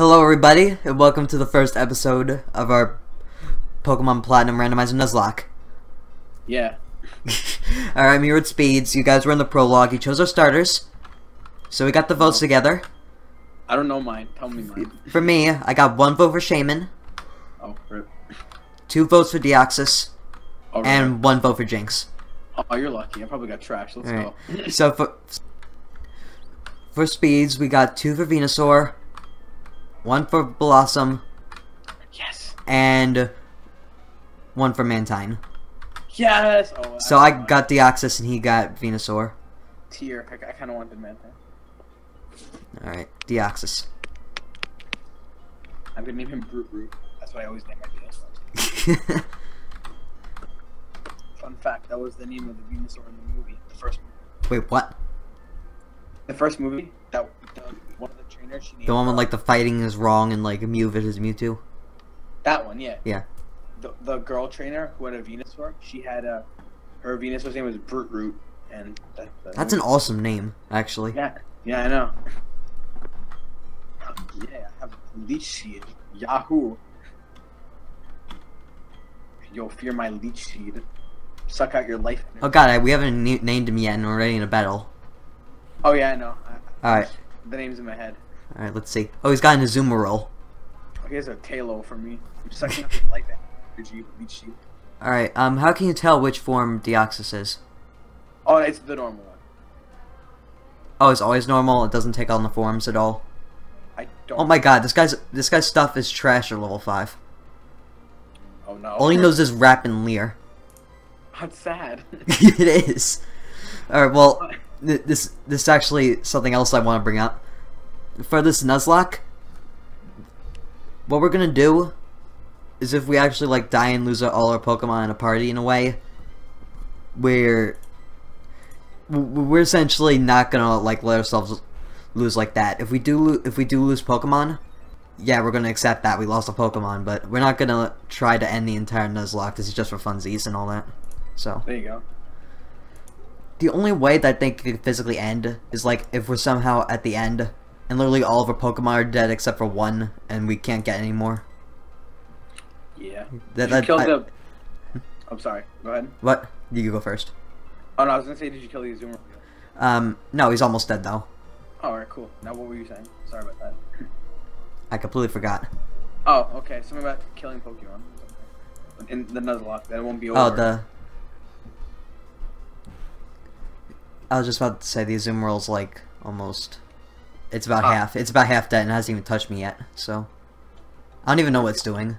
Hello, everybody, and welcome to the first episode of our Pokemon Platinum Randomizer Nuzlocke. Yeah. Alright, I'm here with Speeds. You guys were in the prologue. You chose our starters. So we got the votes together. I don't know mine. Tell me mine. For me, I got one vote for Shaymin, Oh, rip. two votes for Deoxys, Oh, and one vote for Jynx. oh, you're lucky. I probably got trash. Let's go. So for for Speeds, we got two for Venusaur, one for Blossom, yes. and one for Mantine. Yes. Oh, So I got Deoxys and he got Venusaur. tier. I, I kind of wanted Mantine. Alright, Deoxys. I'm gonna name him Brute Root. That's what I always name my Venusaur. Fun fact: that was the name of the Venusaur in the movie. The first movie. Wait, what? The first movie. That the, the. One with like the fighting is wrong and like Mew versus Mewtwo? That one, yeah. Yeah. The, the girl trainer who had a Venusaur, she had a her Venusaur's name was Brute Root, and that, that That's an awesome name, actually. Yeah, yeah, I know. Yeah, I have leech seed. Yahoo. Yo, fear my leech seed. Suck out your life. Oh god, I, we haven't named him yet and we're already in a battle. Oh yeah, I know. I, Alright, the name's in my head. Alright, let's see. Oh, he's got an Azumarill. He has a Talo for me. I'm sucking up life energy, leech seed. Alright, um, how can you tell which form Deoxys is? Oh, it's the normal one. Oh, it's always normal, it doesn't take on the forms at all. I don't. Oh my god, this guy's this guy's stuff is trash at level 5. Oh no. All he knows is Wrap and Leer. That's sad. it is. Alright, well, th- this this is actually something else I want to bring up. For this Nuzlocke, what we're gonna do is if we actually like die and lose all our Pokemon in a party in a way, we're we're essentially not gonna like let ourselves lose like that. If we do if we do lose Pokemon, yeah, we're gonna accept that we lost a Pokemon, but we're not gonna try to end the entire Nuzlocke. This is just for funsies and all that. So there you go. the only way that I think they could physically end is like if we're somehow at the end and literally all of our Pokemon are dead except for one and we can't get any more. Yeah. That, Did you that, kill I- the? I'm sorry. Go ahead. what? You can go first. Oh no, I was gonna say, did you kill the Azumarill? Um, no, he's almost dead though. Oh, alright, cool. Now what were you saying? Sorry about that. I completely forgot. Oh, okay. Something about killing Pokemon. In the Nuzlocke, that won't be over. Oh, the. I was just about to say the Azumarill's like almost. It's about Ah. half. It's about half dead and hasn't even touched me yet. So I don't even know what it's doing.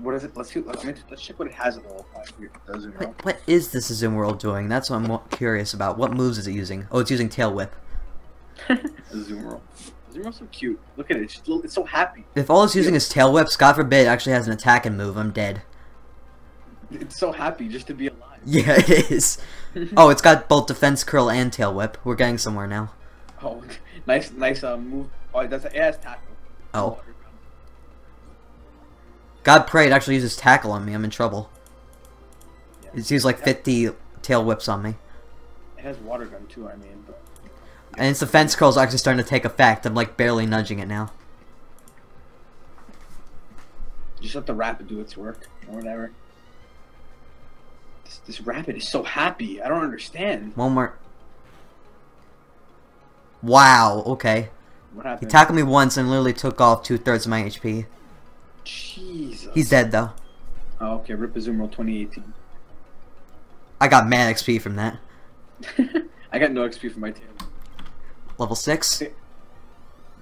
What is it? Let's see. Let's, let's check what it has at level five. Here, the. What, what is this Azumarill doing? That's what I'm curious about. What moves is it using? Oh, it's using Tail Whip. Zoom World. Zoom Azumarill so cute. Look at it. It's, just it's so happy. If all it's using is Tail Whips, God forbid, it actually has an attack and move, I'm dead. It's so happy just to be alive. Yeah, it is. Oh, it's got both Defense Curl and Tail Whip. We're getting somewhere now. Oh, nice, nice uh, move. Oh, it does. It has tackle. Oh. God pray it actually uses Tackle on me. I'm in trouble. Yeah. It's used like 50 Tail Whips on me. It has water gun too. I mean, but And its Defense Curl's actually starting to take effect. I'm like barely nudging it now. just let the rapid do its work or whatever. This, this rapid is so happy. I don't understand. One more. Wow, okay. What He tackled me once and literally took off two thirds of my HP. Jesus. He's dead though. Oh, okay. Rip Azumarill 2018. I got mad XP from that. I got no XP from my tail. Level 6?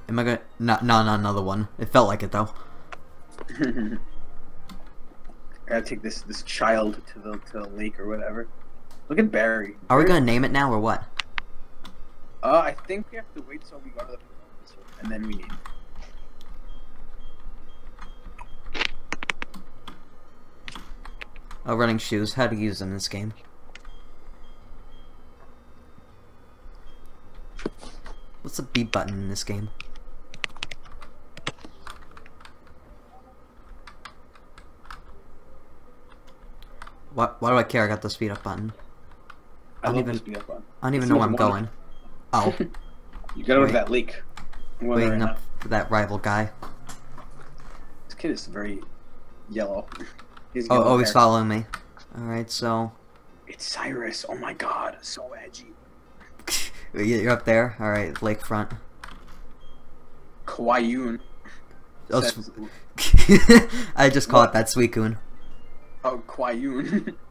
Am I gonna. No, no, not another one. It felt like it though. I gotta take this this child to the to the lake or whatever. Look at Barry. Are we gonna name it now or what? Uh, I think we have to wait till we go to the and then we need. Oh, running shoes. How to use them in this game. What's the B button in this game? Why, why do I care? I got the speed up button. I don't love even- this speed up button. I don't even know where I'm going. Oh, You gotta go to that leak. Waiting up for that rival guy. This kid is very yellow. He's Oh, oh, he's following me. Alright, so... It's Cyrus. Oh my god, so edgy. You're up there? Alright, lakefront. Kwayun. Oh, I just call What? it that Suicune. Oh, Kwayun.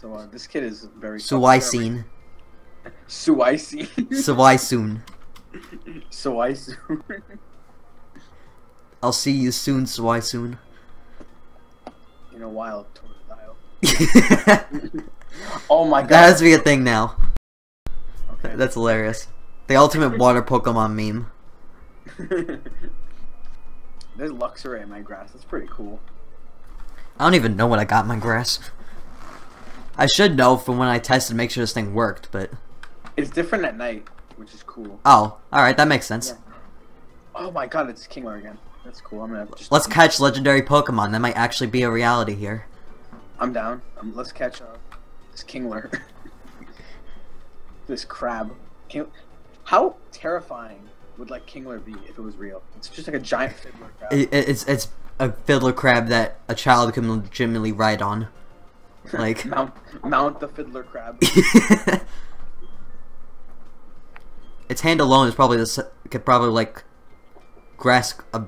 So uh, this kid is very. Suicune. Suicune. Suicune. Suicune. I'll see you soon, Suicune. In a while, that Oh my god. That has to be a thing now. Okay. That's hilarious. The ultimate water Pokemon meme. There's Luxray in my grass. That's pretty cool. I don't even know what I got in my grass. I should know from when I tested, to make sure this thing worked, but... It's different at night, which is cool. Oh, alright, that makes sense. Yeah. Oh my god, it's Kingler again. That's cool. I'm gonna just. Let's catch legendary Pokemon. That might actually be a reality here. I'm down. Um, let's catch uh, this Kingler. this crab. King- How terrifying would like Kingler be if it was real? It's just like a giant fiddler crab. It, it's it's a fiddler crab that a child can legitimately ride on. Like... mount, mount the fiddler crab. its hand alone is probably this could probably like grasp a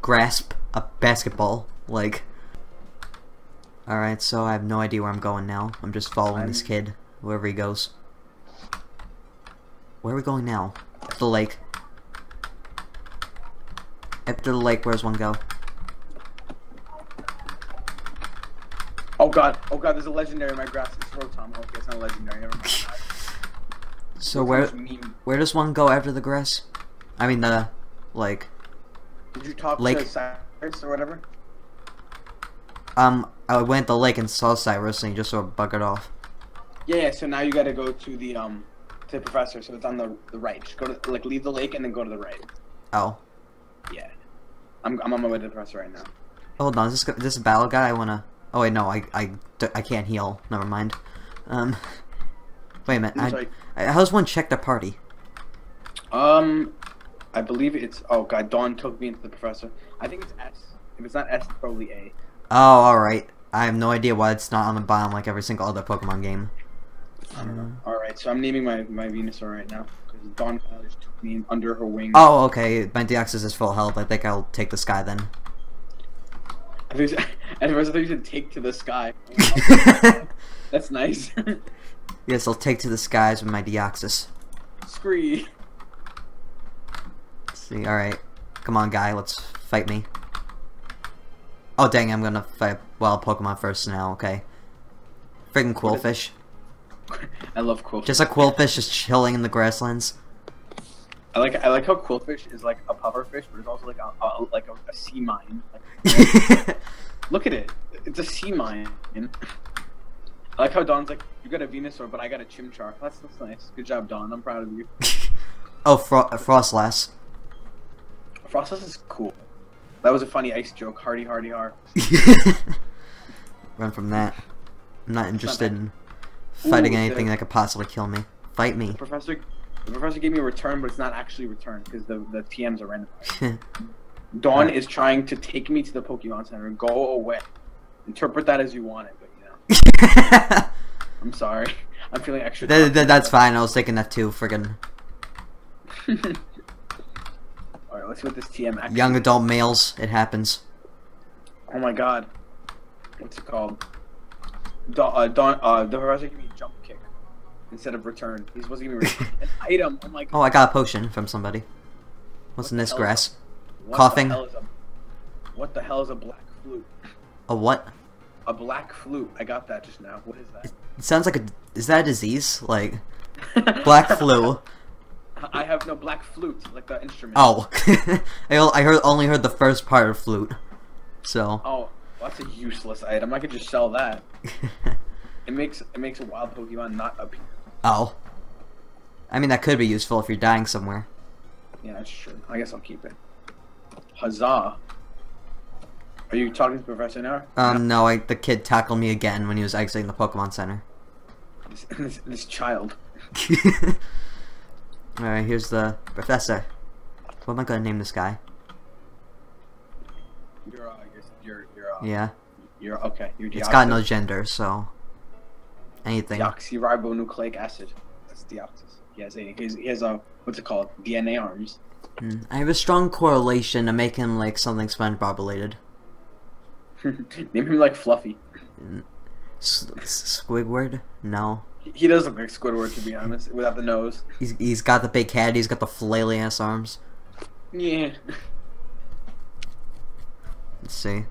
grasp a basketball like. All right so i have no idea where i'm going now. I'm just following this I'm- kid wherever he goes. Where are we going now? The lake. After the lake where's one go oh god, oh god, there's a legendary in my grass. It's Rotom. Okay, it's not a legendary. Never mind. so where mean. where does one go after the grass i mean the like Did you talk Lake. to Cyrus or whatever? um i went to the lake and saw cyrus and he just sort of buggered off Yeah, yeah. So now you got to go to the um to the professor. So it's on the the right. Just go to like leave the lake and then go to the right. oh Yeah. I'm I'm on my way to the professor right now. Hold on, is this, is this a battle guy? I wanna... Oh wait, no, I, I, I can't heal. Never mind. Um, wait a minute. I, sorry. How does one check the party? Um, I believe it's. Oh god, Dawn took me into the professor. I think it's S. If it's not S, it's probably A. Oh, alright. I have no idea why it's not on the bottom like every single other Pokemon game. I don't know. All right, so I'm naming my my Venusaur right now because Dawn just took me under her wing. Oh, okay. My Deoxys is full health. I think I'll take the sky then. At first I thought you said take to the sky. That's nice. yes, I'll take to the skies with my Deoxys. Scree. See, alright. Come on, guy, let's fight me. Oh, dang, I'm gonna fight wild Pokemon first now, okay. Friggin' Qwilfish. I love Qwilfish. Just a Qwilfish just chilling in the grasslands. I like I like how Qwilfish is like a pufferfish, but it's also like a, a like a, a sea mine. Like, look at it. It's a sea mine. I like how Dawn's like, you got a Venusaur, but I got a Chimchar. That's that's nice. Good job, Dawn. I'm proud of you. oh, Fro uh, Froslass. Froslass is cool. That was a funny ice joke. Hardy, hardy, har. Run from that. I'm not interested in fighting Ooh, anything that could possibly kill me. Fight me. Professor, the professor gave me a return, but it's not actually return because the the TMs are random. Dawn is trying to take me to the Pokemon Center. Go away. Interpret that as you want it, but you know, I'm sorry. I'm feeling extra. Th- th- that's fine. I was thinking that too. Friggin' All right, let's see what this TM actually. young adult males. It happens. Oh my god. What's it called? Dawn, uh, Dawn, uh, the professor gave me jump instead of return. He's supposed to give me an item. Oh my god. Oh, I got a potion from somebody. What's in this grass? What Koffing. The a, what the hell is a black flute? A what? A black flute. I got that just now. What is that? It sounds like a. Is that a disease? Like black flu? I have no black flute, like the instrument. Oh, I heard only heard the first part of flute. So. Oh, well, that's a useless item. I could just sell that. It makes it makes a wild Pokemon not appear. Oh. I mean that could be useful if you're dying somewhere. Yeah, that's true. I guess I'll keep it. Huzzah! Are you talking to Professor now? Um, no, I, the kid tackled me again when he was exiting the Pokemon Center. This, this, this child. Alright, here's the professor. What am I gonna name this guy? You're, uh, you're, you're, you're, uh, Yeah. you're okay. You're It's got no gender, so anything. deoxyribonucleic acid. That's deoxys. He has a, he has, he has a, what's it called? DNA arms. Mm. I have a strong correlation to make him like something SpongeBob related. Name him like Fluffy. S- Squidward? No. He- does look like Squidward, to be honest, without the nose. He's he's got the big head. He's got the flaily ass arms. Yeah. Let's see.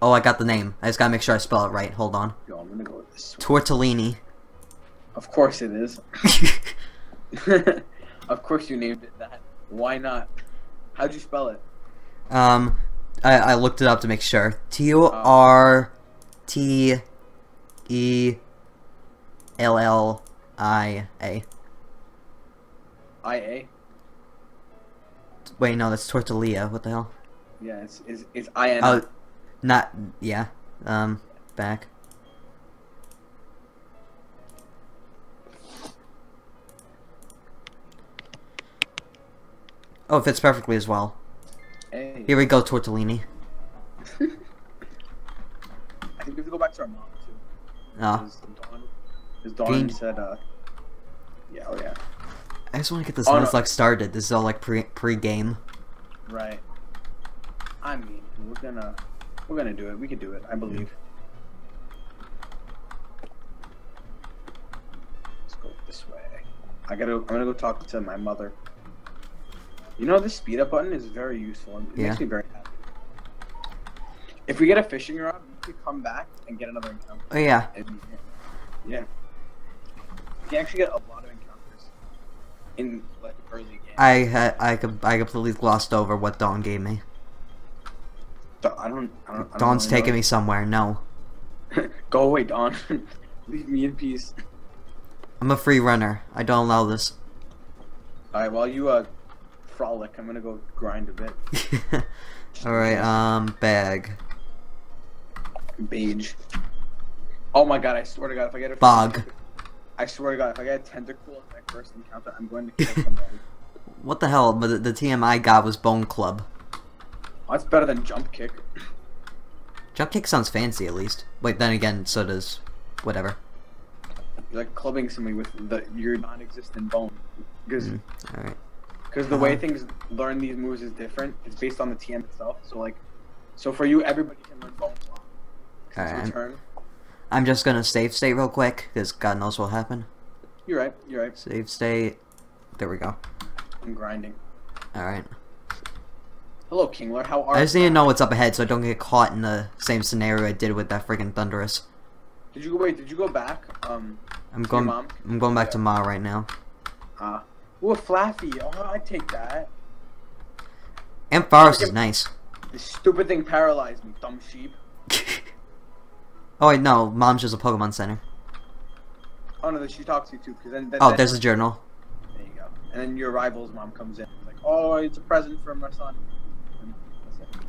Oh, I got the name. I just gotta make sure I spell it right. Hold on. Yo, I'm gonna go with this. Tortellini. Of course it is. of course you named it that. Why not? How'd you spell it? um, I I looked it up to make sure. T O R T E L L I A. I A. Wait, no, that's tortilla. What the hell? Yeah, it's it's, it's I N. Not yeah. Um, back. Oh, it fits perfectly as well. A. Here we go, tortellini. I think we have to go back to our mom too. Oh, Because Dawn, Dawn said, uh, yeah, oh yeah, I just want to get this Oh, no. Nuzlocke started. This is all like pre pre game. right. I mean, we're gonna we're gonna do it. We can do it. I believe. Let's go this way. I gotta. I'm gonna go talk to my mother. You know, this speed up button is very useful. and It Yeah. makes me very happy. If we get a fishing rod, we could come back and get another encounter. Oh yeah, And, yeah. You can actually get a lot of encounters in like early game. I had I could I completely glossed over what Dawn gave me. I don't. I don't. I don't Dawn's really taking know. me somewhere. No, Go away, Dawn. Leave me in peace. I'm a free runner. I don't allow this. All right, while you uh frolic, I'm gonna go grind a bit. all right, um, bag. Beige. Oh my god! I swear to God, if I get a Bog. I swear to God, if I get a Tentacool in my first encounter, I'm going to kill somebody. What the hell? But the, the TM I got was Bone Club. Oh, that's better than jump kick. Jump kick sounds fancy at least. Wait, then again, so does whatever. You're like clubbing somebody with the your non-existent bone. Because Mm, all right. Because the way Uh-huh. things learn these moves is different. It's based on the TM itself. So like, so for you, everybody can learn bone block. 'Cause It's Alright. your turn. I'm just gonna save state real quick because God knows what'll happen. You're right. You're right. Save state. There we go. I'm grinding. All right. Hello, Kingler. How are? I just need to know what's up ahead so I don't get caught in the same scenario I did with that freaking Thunderous. Did you go? Wait. Did you go back? Um. I'm going. I'm going back to Ma right now. Ah. Ooh, a Flaaffy. Oh, I take that. And Ampharos is nice. This stupid thing paralyzed me. Dumb sheep. oh wait, no. Mom's just a Pokemon Center. Oh no, she talks to you too. Because then. then Oh, then- there's a journal. There you go. And then your rival's mom comes in. It's like, oh, it's a present from my son. And that's it.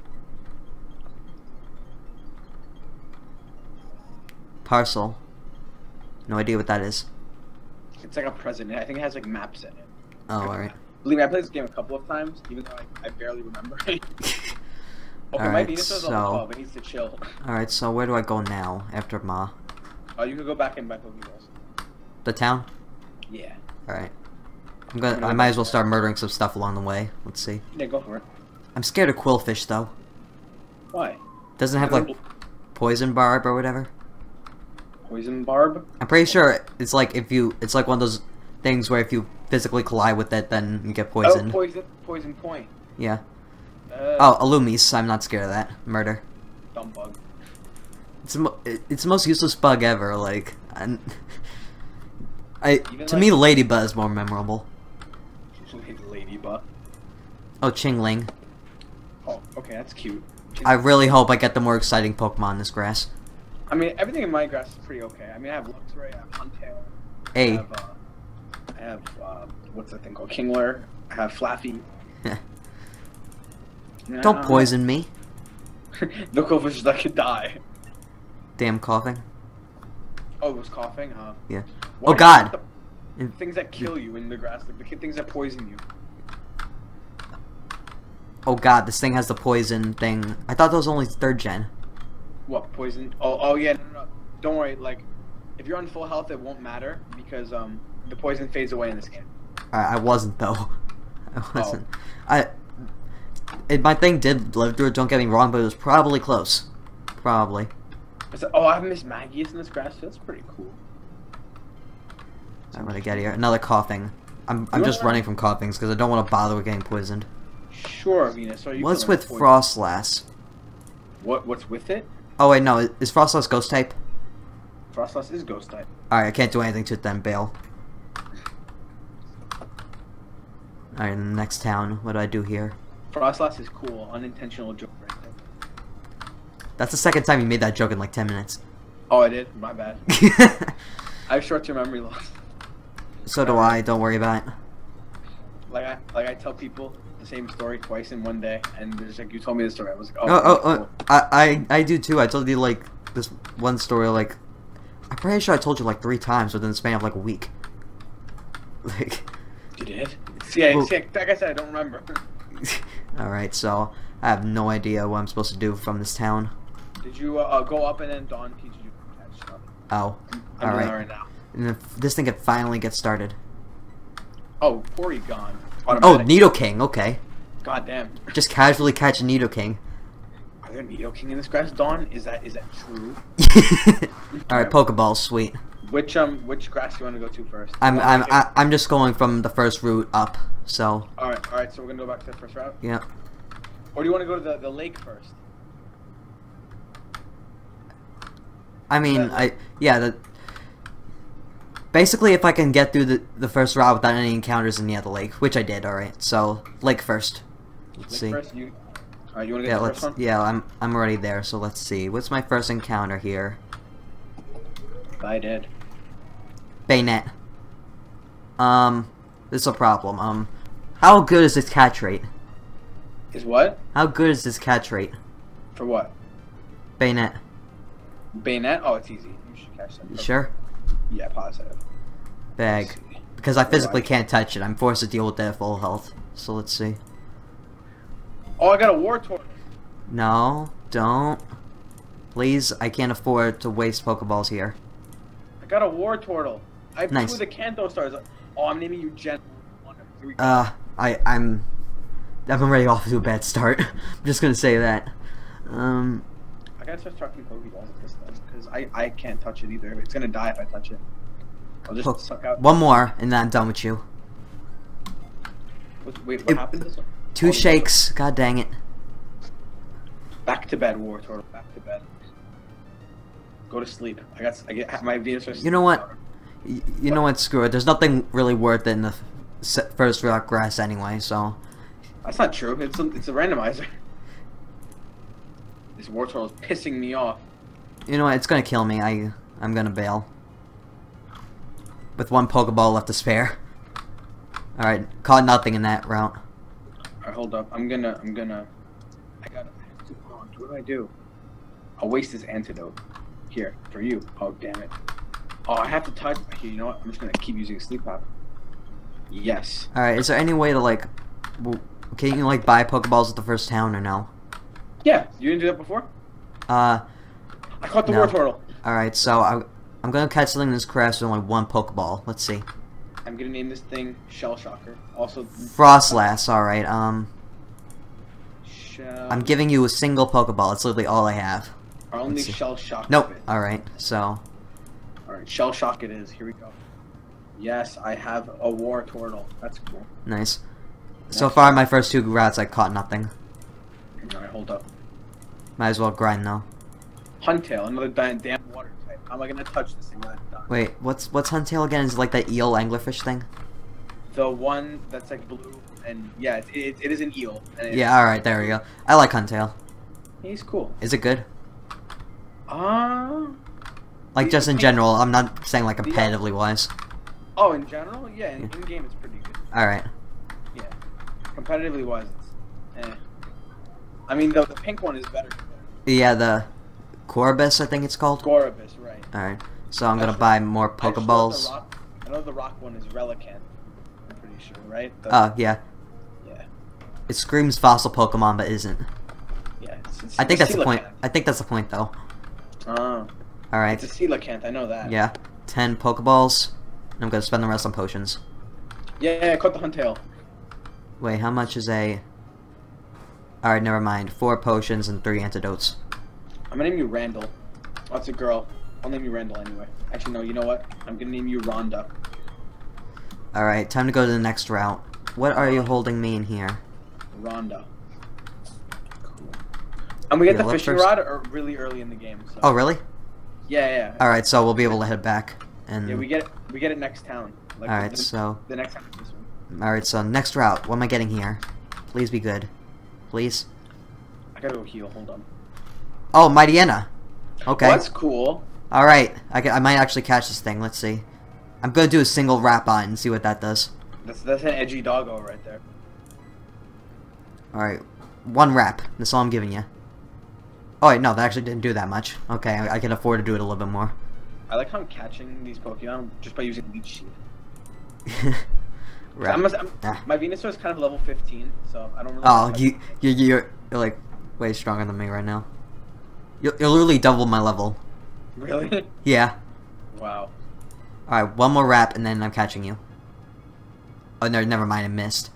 Parcel. No idea what that is. It's like a present. I think it has like maps in it. Oh, alright. Believe me, I played this game a couple of times, even though I, I barely remember it. Okay, so- call, needs to chill. Alright, so where do I go now after Ma? Oh, you could go back and buy Pokeballs. The town? Yeah. Alright. I'm gonna. I might as well start murdering some stuff along the way. Let's see. Yeah, go for it. I'm scared of Qwilfish though. Why? Doesn't have like poison barb or whatever. Poison Barb? I'm pretty sure it's like if you. It's like one of those things where if you physically collide with it, then you get poisoned. Oh, poison, poison point. yeah. Uh, Oh, Illumise. I'm not scared of that. Murder. dumb bug. It's the it's the most useless bug ever. Like, I'm, I Even, to like- me, Ladybug is more memorable. Ladybug. Oh, Chingling. Oh, okay, that's cute. I really hope I get the more exciting Pokemon in this grass. I mean, everything in my grass is pretty okay. I mean, I have Luxray, I have Huntail, I have, uh, I have, uh, what's that thing called? Kingler, I have Flaaffy. don't poison me. the Qwilfish that could die. Damn Koffing. Oh, it was Koffing. Uh, Yeah. why Oh, God. The things that kill you in the grass, like the things that poison you. Oh god, this thing has the poison thing. I thought that was only third gen. What poison? Oh, oh yeah. No, no, no. Don't worry. Like, if you're on full health, it won't matter because um the poison fades away in this game. I, I wasn't though. I wasn't. I. It, my thing did live through it. Don't get me wrong, but it was probably close. Probably. Like, oh, I've missed Maggie's in this grass. That's pretty cool. I'm gonna get here. Another Koffing. I'm I'm You just running from Koffings because I don't want to bother with getting poisoned. Sure, Venus. So you What's with poison? Froslass? What What's with it? Oh wait, no. Is Froslass ghost type? Froslass is ghost type. Alright, I can't do anything to it then, bail. Alright, next town. What do I do here? Froslass is cool. Unintentional joke right there. That's the second time you made that joke in like 10 minutes. Oh, I did. My bad. I have short-term memory loss. so do I, don't worry about it. Like I like I tell people same story twice in one day, and there's like you told me the story. I was like, oh, Oh, oh, cool. oh I, I, I do too. I told you like this one story like I'm pretty sure I told you like three times within the span of like a week. Like, you did. See, I, Well- like I said, I don't remember. all right. So I have no idea what I'm supposed to do from this town. Did you uh, uh, go up and then Dawn teaches you to catch stuff? Oh, I'm all right. right now. And if this thing could finally get started. Oh, Oh, Automatic. Nidoking. Okay, God damn. just casually catch a Nidoking. Are there Nidoking in this grass, Dawn? Is that is that true? all right, Pokeball, sweet. Which um which grass do you want to go to first? I'm Oh, I'm okay. I, I'm just going from the first route up. So All right, all right. So we're gonna go back to the first route, yeah. or do you want to go to the, the lake first? I mean, I yeah. The, basically, if I can get through the the first route without any encounters in the other lake, which I did, all right. So lake first. Let's Lake see. First, you. Right, you want to get Yeah, the let's. first one? Yeah, I'm I'm already there. So let's see. What's my first encounter here? I did. Bayonet. Um, this is a problem. Um, how good is this catch rate? Is what? How good is this catch rate? For what? Bayonet. Bayonet? Oh, it's easy. You should catch that. You sure? Yeah, positive. Bag. Because I physically can't touch it. I'm forced to deal with that full health. So let's see. Oh, I got a war tortoise. No, don't. Please, I can't afford to waste Pokeballs here. I got a war turtle. I have Nice. two of the Kanto stars. Oh, I'm naming you Gen. Uh, I, I'm, I'm already off to a bad start. I'm just gonna say that. Um, I gotta start talking Pokeballs at this then, because I, I can't touch it either. It's gonna die if I touch it. I'll just suck out. one more, and then I'm done with you. What, wait, what It- happened? to This? Two Oh, shakes. God dang it. Back to bed, war turtle. Back to bed. Go to sleep. I got. I get my Venus. You know what? sleeping Y- you know what? Screw it. There's nothing really worth it in the first rock grass anyway. So. That's not true. It's a, it's a randomizer. This war turtle is pissing me off. you know what? It's gonna kill me. I, I'm gonna bail. With one Pokeball left to spare. All right, caught nothing in that route. Alright, hold up. I'm gonna. I'm gonna. I gotta. I have to, hold on, what do I do? I'll waste this antidote. Here for you. Oh damn it. Oh, I have to touch. Here, you know what? I'm just gonna keep using sleep powder. Yes. All right, is there any way to like, can you like buy Pokeballs at the first town or no? Yeah. You didn't do that before. Uh, I caught the No. war turtle. all right. So I, I'm gonna catch something in this grass with only one Pokeball. Let's see. I'm gonna name this thing Shell Shocker. Also. Froslass. All right. Um, Shell. I'm giving you a single Pokeball. It's literally all I have. Our only. Shell Shock. Nope. All right. So Alright, Shell Shock it is. Here we go. Yes, I have a war turtle. That's cool. nice. So far, my first two routes, I caught nothing. Alright, hold up. Might as well grind though. Huntail, another da- damn. How am I gonna touch this thing when done? Wait, what's what's Huntail again? Is it like that eel anglerfish thing? The one that's like blue and yeah, it, it, it is an eel. Yeah. All right. There we go. I like Huntail. he's cool. Is it good? Uh Like just in general. I'm not saying like competitively wise. oh, in general, yeah. In, in game, it's pretty good. All right. Yeah, competitively wise, it's eh. I mean, the, the pink one is better. Yeah, the Corvus, I think it's called. Gorebyss, right? All right. So I'm gonna Actually, buy more I Pokeballs. rock- I know the rock one is Relicanth. I'm pretty sure, right? The- Oh, yeah. yeah, It screams fossil Pokemon, but isn't. yeah. It's, it's, I think that's the point. I think that's the point, though. Oh, Alright. it's a coelacanth. I know that. Yeah. 10 Pokeballs. And I'm gonna spend the rest on potions. Yeah. I caught the Huntail. Wait, how much is a... Alright, never mind. 4 potions and 3 antidotes. I'm gonna name you Randall. It's a girl. I'll name you Randall anyway. Actually, no. You know what? I'm gonna name you Rhonda. Alright, time to go to the next route. What are you holding me in here? Rhonda. Cool. And we get Yeah, the fishing first. rod or really early in the game. So. Oh, really? Yeah, yeah. Alright, so we'll be able to head back. And Yeah, we get it. We get it next town. Like Alright, the, so the next town this one. alright, so next route. What am I getting here? Please be good. Please. I gotta go heal. Hold on. Oh, Mightyena. Okay. Well, that's cool. Alright, I, I might actually catch this thing. Let's see. I'm gonna do a single wrap on and see what that does. That's that's an edgy doggo right there. Alright, one wrap. That's all I'm giving you. Oh wait, no, that actually didn't do that much. Okay, I, I can afford to do it a little bit more. I like how I'm catching these Pokemon just by using Leech Seed. Wrap. I'm, I'm, Ah. my Venusaur is kind of level 15, so I don't really. Oh, like- you, you, you're, you're like way stronger than me right now. You're, you'll literally double my level. Really? Yeah. wow. Alright, one more wrap and then I'm catching you. Oh, no, never mind, I missed.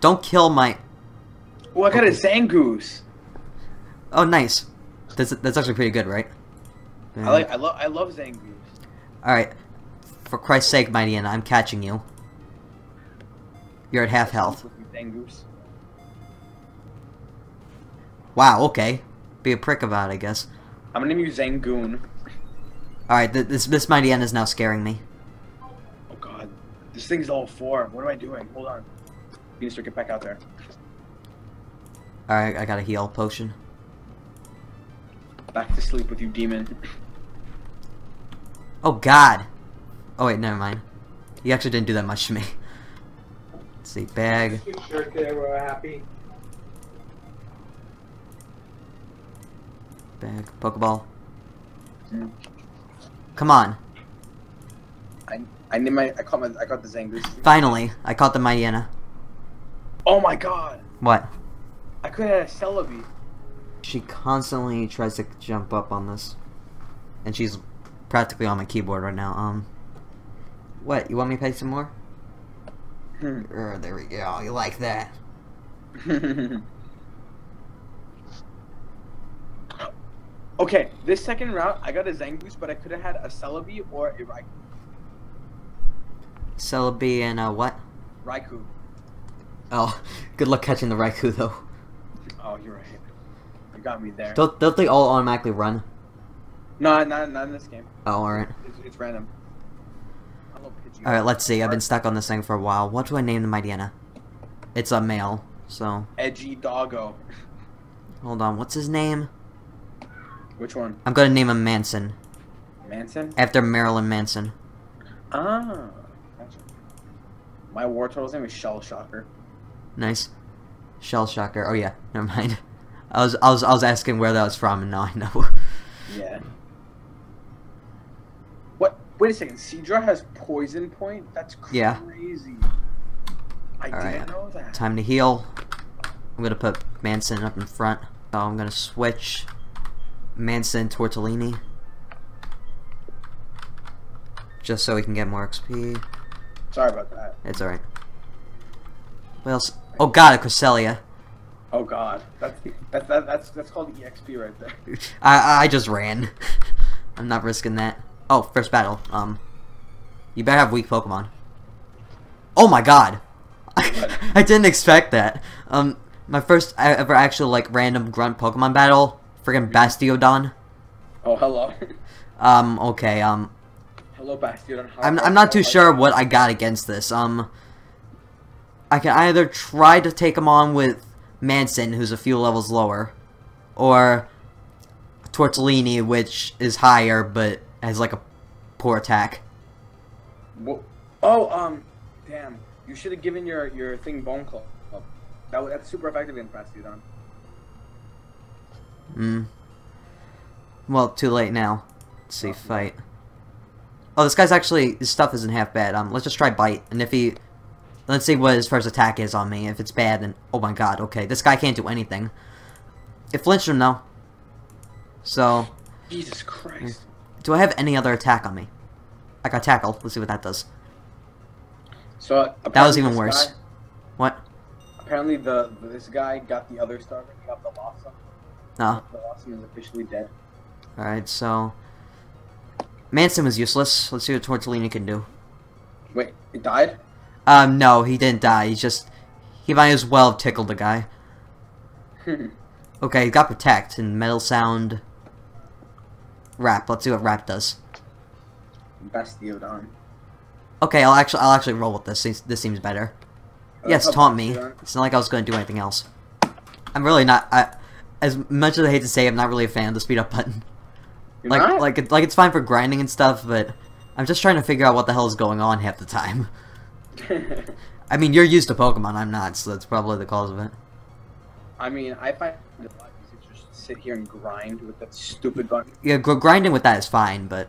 Don't kill my... Oh, I got a Zangoose. Oh, nice. That's, that's actually pretty good, right? I like. I love. I love Zangoose. Alright. For Christ's sake, Mightyena, I'm catching you. You're at half health. Zangoose. Wow, okay. Be a prick about it, I guess. I'm gonna name you Zangoon. Alright, th this, this Mightyena is now scaring me. Oh God, this thing's all four. What am I doing? Hold on. Venusaur, get back out there. Alright, I got a heal potion. Back to sleep with you, demon. Oh, God! Oh, wait, never mind. He actually didn't do that much to me. Let's see, bag. Sweet shirt there, we're happy. Bag. Pokeball. Mm. Come on. I I need my I caught my I caught the Zangoose. Finally, I caught the Mightyena Oh my God! What? I could have had a Celebi. She constantly tries to jump up on this. And she's practically on my keyboard right now. Um. What? You want me to pay some more? Hmm. Er, there we go. You like that? okay, this second route I got a Zangoose, but I could have had a Celebi or a Raikou. Celebi and a what? Raikou. Oh, good luck catching the Raikou though. Oh, you're right. You got me there. Don't don't they all automatically run? No, not not in this game. Oh, alright. It's, it's random. Alright, let's see. I've been stuck on this thing for a while. What do I name the Mightyena? It's a male, so Edgy doggo. hold on. What's his name? Which one? I'm gonna name him Manson Manson? after Marilyn Manson. Ah. Gotcha. My war turtle's name is Shell Shocker. Nice. Shell shocker. Oh yeah, never mind. I was I was I was asking where that was from, and now I know. Yeah. What? Wait a second. Seadra has poison point? That's Yeah. crazy. I Alright. didn't know that. Time to heal. I'm gonna put Manson up in front. So I'm gonna switch Manson Tortellini. Just so we can get more XP. Sorry about that. It's alright. What else? Oh god, a Cresselia. Oh god. That's that's that's that's called EXP right there. I I just ran. I'm not risking that. Oh, first battle. Um, you better have weak Pokemon. Oh my god, I didn't expect that. Um, my first ever actual like random grunt Pokemon battle, friggin' Bastiodon. Oh hello. Um, okay. Um, hello Bastion. How I'm I'm not too sure what I got against this. Um, I can either try to take him on with Manson, who's a few levels lower, or Tortellini, which is higher but has like a poor attack. Wha- Oh um, damn. You should have given your your thing Bone Club. That that's super effective against Bastiodon. Hmm. Well, too late now. Let's see, fight. Oh, this guy's actually his stuff isn't half bad. Um, let's just try bite, and if he, let's see what his first attack is on me. If it's bad, then oh my god, okay, this guy can't do anything. It flinched him though. So, Jesus Christ. do I have any other attack on me? I got tackle. Let's see what that does. So uh, That was even worse. guy- What? apparently the this guy got the other star. He got the Lawson. Lawson is officially dead. Alright, so... Manson was useless. Let's see what Tortellini can do. Wait, it died? Um, no, he didn't die. He just... He might as well have tickled the guy. Okay, he got Protect and Metal Sound... Wrap. Let's see what Wrap does. Bastiodon. Okay, I'll actually I'll actually roll with this. This, this seems better. Yes, Uh, taunt me. It's not like I was going to do anything else. I'm really not... I, as much as I hate to say, I'm not really a fan of the speed up button. You're like not? like it, like it's fine for grinding and stuff, but I'm just trying to figure out what the hell is going on half the time. I mean, you're used to Pokemon, I'm not, so that's probably the cause of it. I mean, I find it a lot easier to just sit here and grind with that stupid button. Yeah, gr- grinding with that is fine, but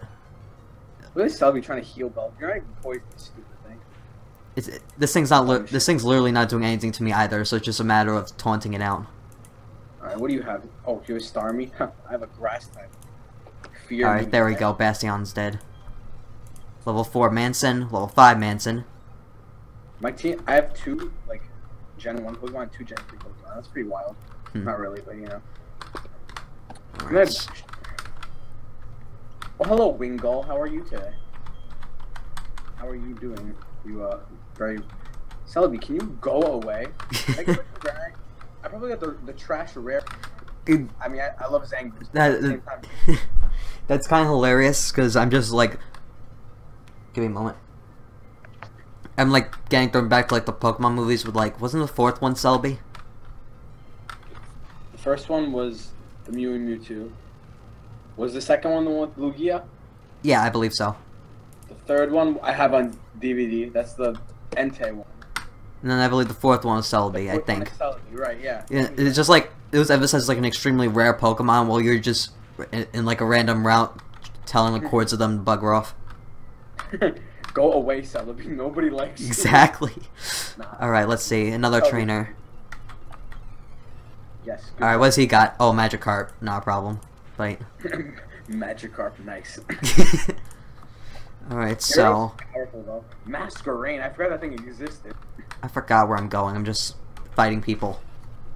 Look at Selby trying to heal Bell. You're not even this stupid thing. it's this thing's not li- this thing's literally not doing anything to me either. So it's just a matter of taunting it out. Alright, what do you have? Oh, you have Starmie? I have a grass type. Fear All there we go. Bastion's dead. Level four Manson, level five Manson. My team, I have two, like, Gen 1 Pokemon and two Gen 3 Pokemon. That's pretty wild. Hmm. Not really, but you know. Right. Well, hello, Wingull. How are you today? How are you doing? You, uh, very... Celebi, can you go away? I, get the rare- I probably got the, the trash rare. I mean, I, I love his anger. That- at the uh, same time, That's kind of hilarious because I'm just like, give me a moment. I'm like getting thrown back to like the Pokemon movies with like, wasn't the fourth one Celebi? the first one was the Mew and Mewtwo. Was the second one the one with Lugia? Yeah, I believe so. The third one I have on DVD. That's the Entei one. And then I believe the fourth one was Celebi, I think. Celebi, Right, yeah. Yeah, it's just like it was emphasized as like an extremely rare Pokemon while you're just in, in like a random route telling the chords of them to bugger off. Go away, Celebi. Nobody likes you. Exactly. Nah. Alright, let's see. Another Oh. trainer. Yes. Alright, what's he got? Oh, Magikarp. Not a problem. Fight. Magikarp, nice. Alright, so powerful. Masquerain, I forgot that thing existed. I forgot where I'm going. I'm just fighting people.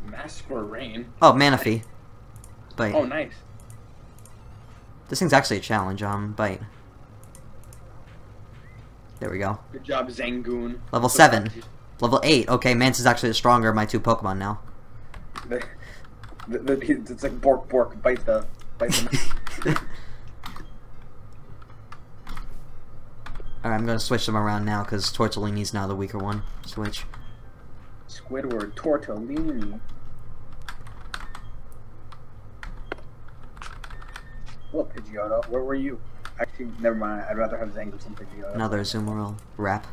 Masquerain. Oh, Manaphy. Bite. Oh, nice. This thing's actually a challenge. Um, bite. There we go. Good job, Zangoon. Level So seven. far, Level eight. Okay, Mance is actually the stronger of my two Pokemon now. The, the, the, it's like Bork Bork, bite the. Bite the. I'm gonna switch them around now because Tortellini's now the weaker one. Switch. Squidward, Tortellini. Well, Pidgeotto, where were you? Actually, never mind. I'd rather have Zangoose than Pidgeotto. Another Azumarill. Wrap.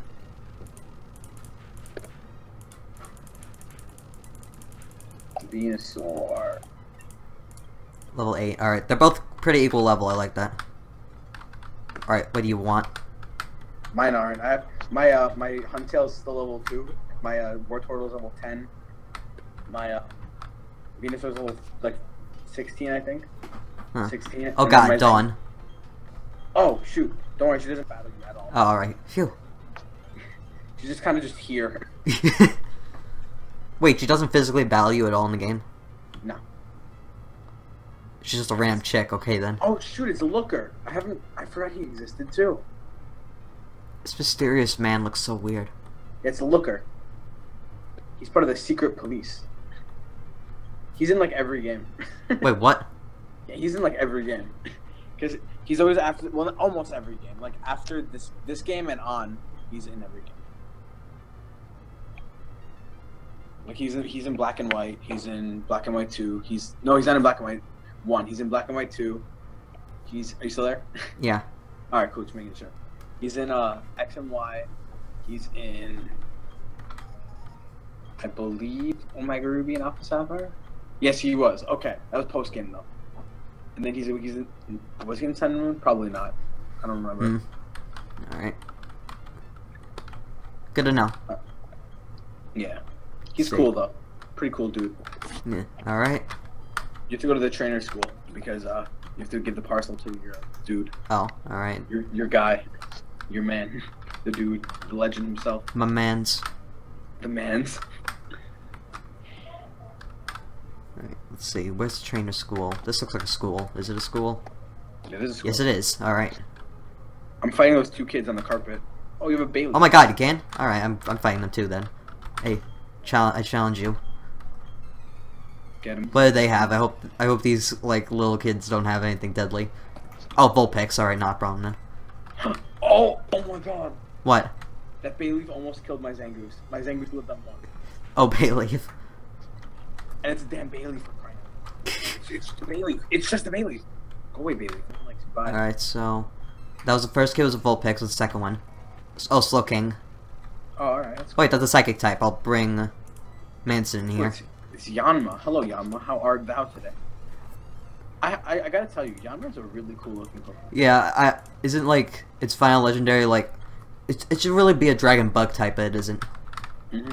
Venusaur. Level eight. Alright, they're both pretty equal level. I like that. Alright, what do you want? Mine aren't. I have my uh my Huntail's still level two. My uh Wartortle's level ten. My uh Venusaur's level like sixteen, I think. Huh. Sixteen. Oh And then my god, Dawn. Oh shoot! Don't worry, she doesn't battle you at all. Oh, alright. Phew. She's just kind of just here. Wait, she doesn't physically battle you at all in the game? No. She's just a random chick. Okay then. Oh shoot! It's a Looker. I haven't. I forgot he existed too. This mysterious man looks so weird. It's a Looker. He's part of the secret police. He's in like every game. Wait, what? Yeah, he's in like every game. Because he's always after, well, almost every game. Like after this this game and on, he's in every game. Like he's in, he's in black and white. He's in black and white two. He's no, he's not in black and white one. He's in black and white two. He's are you still there? Yeah. All right, cool. Just making sure. He's in uh X and Y. He's in, I believe, Omega Ruby and Alpha Sapphire. Yes, he was. Okay, that was post game though. And then he's he's in, was he in Sun Moon? Probably not. I don't remember. All right. Good to know. Yeah. He's Sick. cool though. Pretty cool dude. Yeah. All right. You have to go to the trainer school because uh you have to give the parcel to your dude, Oh, all right. your your guy, your man, the dude, the legend himself, My man's. the man's. All right, let's see. Where's the trainer school? This looks like a school. Is it a school? This is. Yes, it is. All right. I'm fighting those two kids on the carpet. Oh, you have a Bailey. Oh my God, you can? All right, I'm I'm fighting them too then. Hey, challenge. I challenge you. Get him. What do they have? I hope I hope these like little kids don't have anything deadly. Oh, Vulpix. All right, not a problem then. Oh, oh my god. What? That Bayleef almost killed my Zangoose. My Zangoose lived on one. Oh, Bayleef. And it's a damn Bayleef for crying out loud. It's, it's the Bayleef. It's just a Bayleef. Go away, Bayleef. No one likes you. Bye. All right, so that was the first kid was a Vulpix. What's the second one? Oh, Slowking. Oh, alright. That's Wait, that's a psychic type. I'll bring Manson in here. It's, it's Yanma. Hello, Yanma. How art thou today? I, I, I gotta tell you, Yanma's a really cool looking Pokemon. Yeah, I isn't like its final legendary like it, it should really be a dragon bug type, but it isn't. Mm-hmm.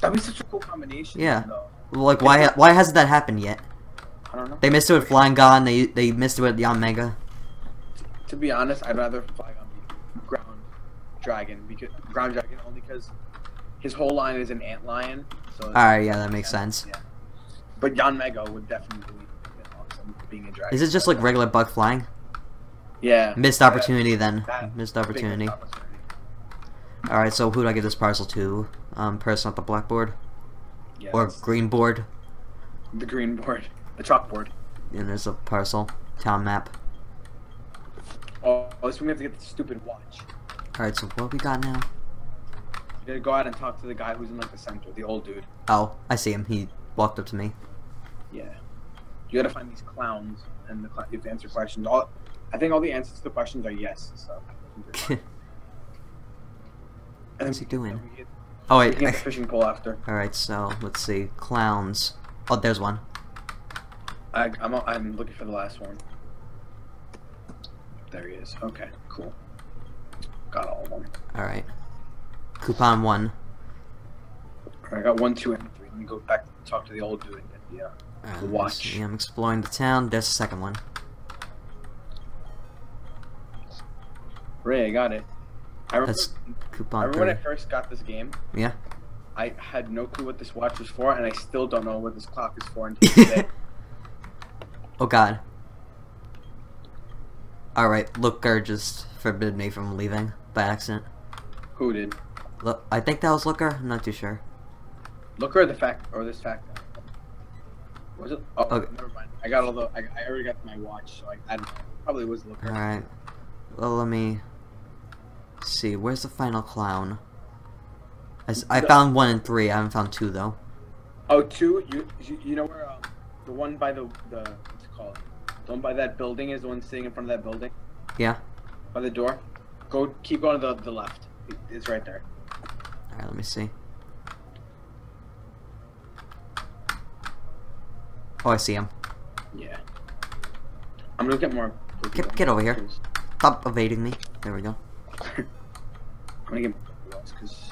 That'd be such a cool combination. Yeah. Though. Like why ha- why hasn't that happened yet? I don't know. They missed it with Flygon. They they missed it with Yanmega. To be honest, I'd rather Flygon be ground dragon because ground dragon only because his whole line is an ant lion. So All right, yeah, that makes sense. Yeah. But Yanmega would definitely being a dragon. Is it just like regular bug flying? Yeah. Missed opportunity then. Missed opportunity. opportunity. All right, so who do I give this parcel to? Um, person at the blackboard Yeah, or green board? the green board, the chalkboard. And there's a parcel town map. Oh, this we have to get the stupid watch. All right, so what we got now? You gotta go out and talk to the guy who's in like the center, the old dude. Oh, I see him. He walked up to me. Yeah. You gotta find these clowns and the cl- you have to answer questions. All I think all the answers to the questions are yes. So. What's he doing? Get, oh wait. the fishing pole after. All right, so let's see. Clowns. Oh, there's one. I, I'm I'm looking for the last one. There he is. Okay, cool. Got all of them. All right. Coupon one. All right, I got one, two, and three. Let me go back talk to the old dude and get the. Uh, Watch. I'm exploring the town. There's the second one. Ray, I got it. I remember, That's I coupon remember when I first got this game. Yeah. I had no clue what this watch was for, and I still don't know what this clock is for until today. Oh God. All right, Looker just forbid me from leaving by accident. Who did? Look, I think that was Looker. I'm not too sure. Looker or the fact or this fact. Was it? Oh, Okay. never mind. I got all the. I, I already got my watch, so I, I don't know. Probably was looking. All right. Well, let me see. Where's the final clown? I The- found one and three. I haven't found two though. Oh, two. You you, you know where um, the one by the the what's it called? The one by that building is the one sitting in front of that building Yeah. by the door. Go keep going to the the left. It's right there. All right. Let me see. Oh, I see him. Yeah. I'm gonna get more. Get- get over here. Stop evading me. There we go. I'm gonna get more because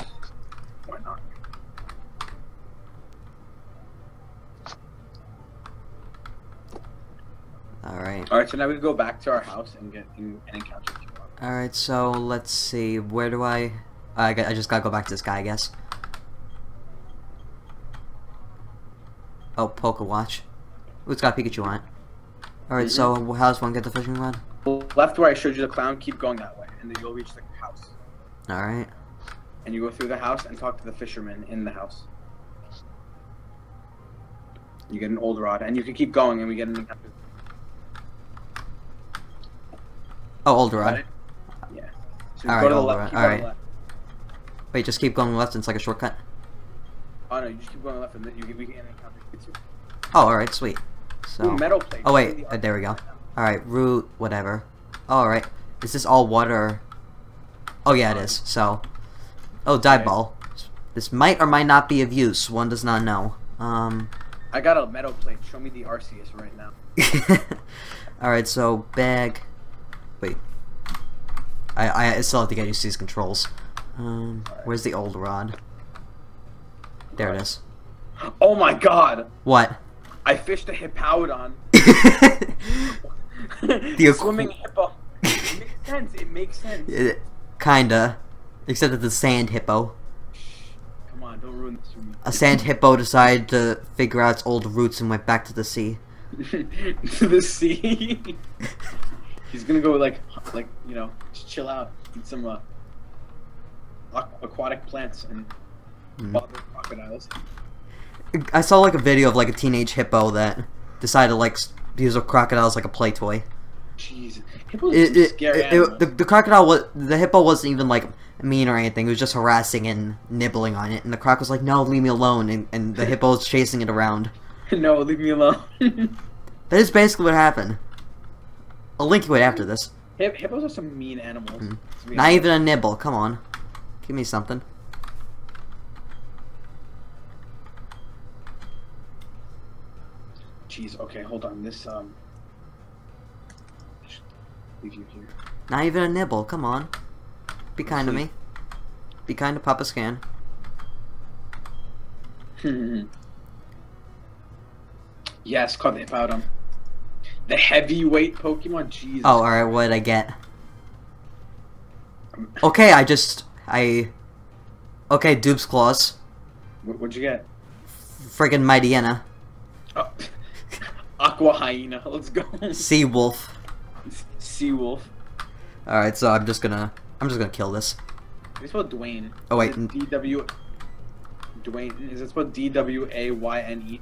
why not? All right. All right, so now we go back to our house and get an encounter. All right. So let's see. Where do I? I I just gotta go back to this guy, I guess. Oh, Poke Watch. It's got Pikachu on it. Alright, so mm-hmm. how does one get the fishing rod? Left where I showed you the clown, keep going that way, and then you'll reach the house. Alright. And you go through the house and talk to the fisherman in the house. You get an old rod, and you can keep going, and we get an encounter. Oh, old rod. Yeah. So All go to right, the old left. rod. All right. to the left. Wait, just keep going left and it's like a shortcut? Oh no, you just keep going left, and then you can, we can encounter you too. Oh, alright, sweet. So. Ooh, metal plate. Oh, wait, uh, there we go. Alright, root, whatever. Alright. Is this all water? Oh, yeah, it is. So. Oh, dive Okay. ball. This might or might not be of use. One does not know. Um. I got a metal plate. Show me the Arceus right now. Alright, so bag. Wait. I, I still have to get used to these controls. Um, where's the old rod? There it is. Oh my god! What? I fished a hippowdon. The Swimming hippo. It makes sense. It makes sense. It- Kinda. Except it's a sand hippo. Come on, don't ruin this for me. A sand hippo decided to figure out its old roots and went back to the sea. to the sea. He's gonna go like, like you know, just chill out, eat some uh, aqu- aquatic plants and Mm. bother crocodiles. I saw like a video of like a teenage hippo that decided to like use a crocodile as like a play toy. Jeez, hippos It, it, scary it- it- the, the crocodile was the hippo wasn't even like mean or anything. It was just harassing and nibbling on it, and the croc was like, "No, leave me alone," and, and the hippo was chasing it around. no, leave me alone. That is basically what happened. I'll link you it after this. Hip- hippos are some mean animals. Mm. Not even a nibble. Come on, give me something. Jeez. Okay, hold on. This um. Leave you here. Not even a nibble. Come on. Be kind to me. Be kind to Papa Scan. Hmm. Yes, caught the hippowdon. The heavyweight Pokemon. Jesus. Oh, alright, what I get? Okay, I just... I... Okay, Dupe's Clause. What, what'd you get? Friggin' Mightyena. Oh. Aqua hyena. Let's go. Sea Wolf. Sea wolf. Alright, so I'm just gonna... I'm just gonna kill this. It's spelled Dwayne. Oh, wait. D W. Dwayne. Is it spelled D W A Y N E?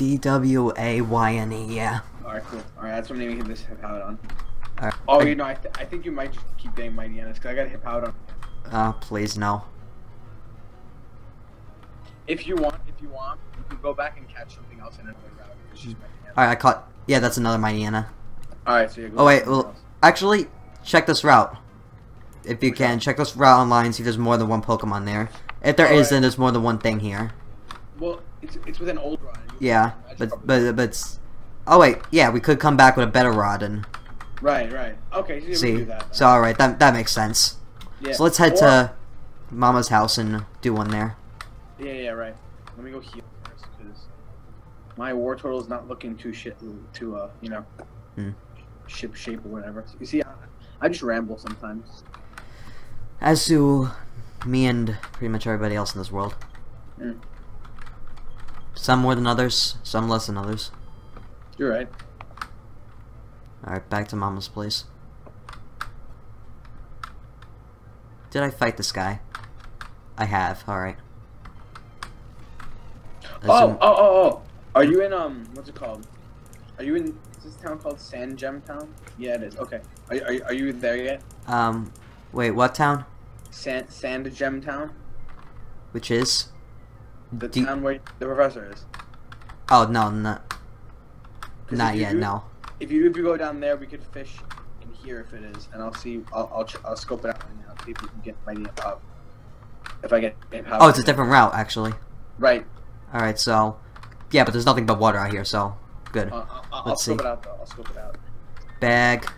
D-W-A-Y-N-E, yeah. Alright, cool. Alright, that's what I'm naming this Hippowdon. Alright. Oh, you know, I, th- I think you might just keep getting Mightyenas because I got a Hippowdon. Oh, uh, please, no. If you want, if you want, you can go back and catch something else in another route. It's just Mightyenas. Alright, I caught... Yeah, that's another Mightyena. Alright, so you go Oh, wait, well... Actually, check this route. If you can, check this route online, see if there's more than one Pokemon there. If there Alright. then there's more than one thing here. Well, it's, it's with an old rod. Yeah, but but but it's... Oh wait, yeah, we could come back with a better rod and Right, right. Okay, so you see. do that. So alright, that that makes sense. yeah. So let's head Or- to Mama's house and do one there. Yeah, yeah, right. Let me go because my war total is not looking too shit, too, uh, you know, Hmm. ship shape or whatever. You see, I, I just ramble sometimes. As do me and pretty much everybody else in this world. Mm. Some more than others, some less than others. You're right. Alright, back to Mama's place. Did I fight this guy? I have, alright. Oh, oh, oh, oh! Are you in um? What's it called? Are you in? Is this town called San Gem Town? Yeah, it is. Okay. Are are, are you there yet? Um, wait, what town? San Sand Gem Town, Which is? the Do town where the professor is. Oh, no, not, 'Cause not if yet, do- no. If you if you go down there, we could fish in here if it is, and I'll see. I'll I'll, ch- I'll scope it out right now. See if we can get my uh, if I get. Oh, it's a different route, actually. Right. Alright, so... Yeah, but there's nothing but water out here, so... Good. Uh, I'll, I'll, I'll Let's see. it out. I'll scope it out. Bag.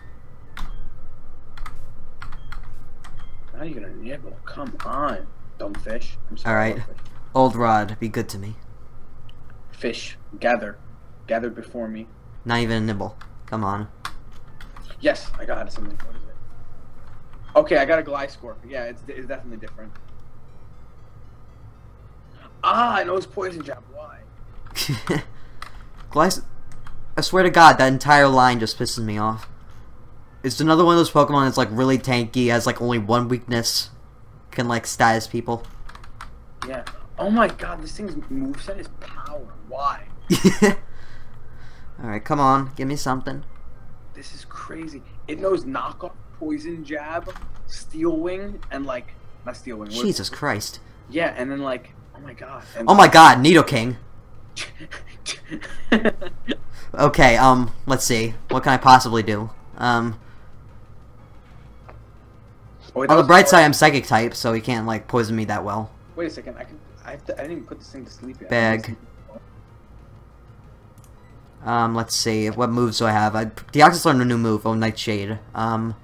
Now you're gonna nibble. Come on, dumb fish. I'm sorry. Alright. fish. Old rod, be good to me. Fish, gather, gathered before me. Not even a nibble. Come on. Yes, I got something. What is it? Okay, I got a Gliscor. Yeah, it's, it's definitely different. Ah, I know it's poison jab. Why? I swear to god, that entire line just pisses me off. It's another one of those Pokemon that's like really tanky, has like only one weakness, can like status people. Yeah. Oh my god, this thing's moveset is power. Why? Alright, come on, give me something. This is crazy. It knows knockoff, poison jab, steel wing, and like not steel wing. Jesus Christ. Yeah, and then like oh my god. Oh my god, Nidoking. Okay, um, let's see. What can I possibly do? Um, Oh, wait, on the bright side, I'm psychic type, so he can't like poison me that well. Wait a second. I can. I, have to, I didn't even put this thing to sleep yet. Bag. Um, let's see. What moves do I have? I, Deoxys learned a new move. Oh, Nightshade. Um,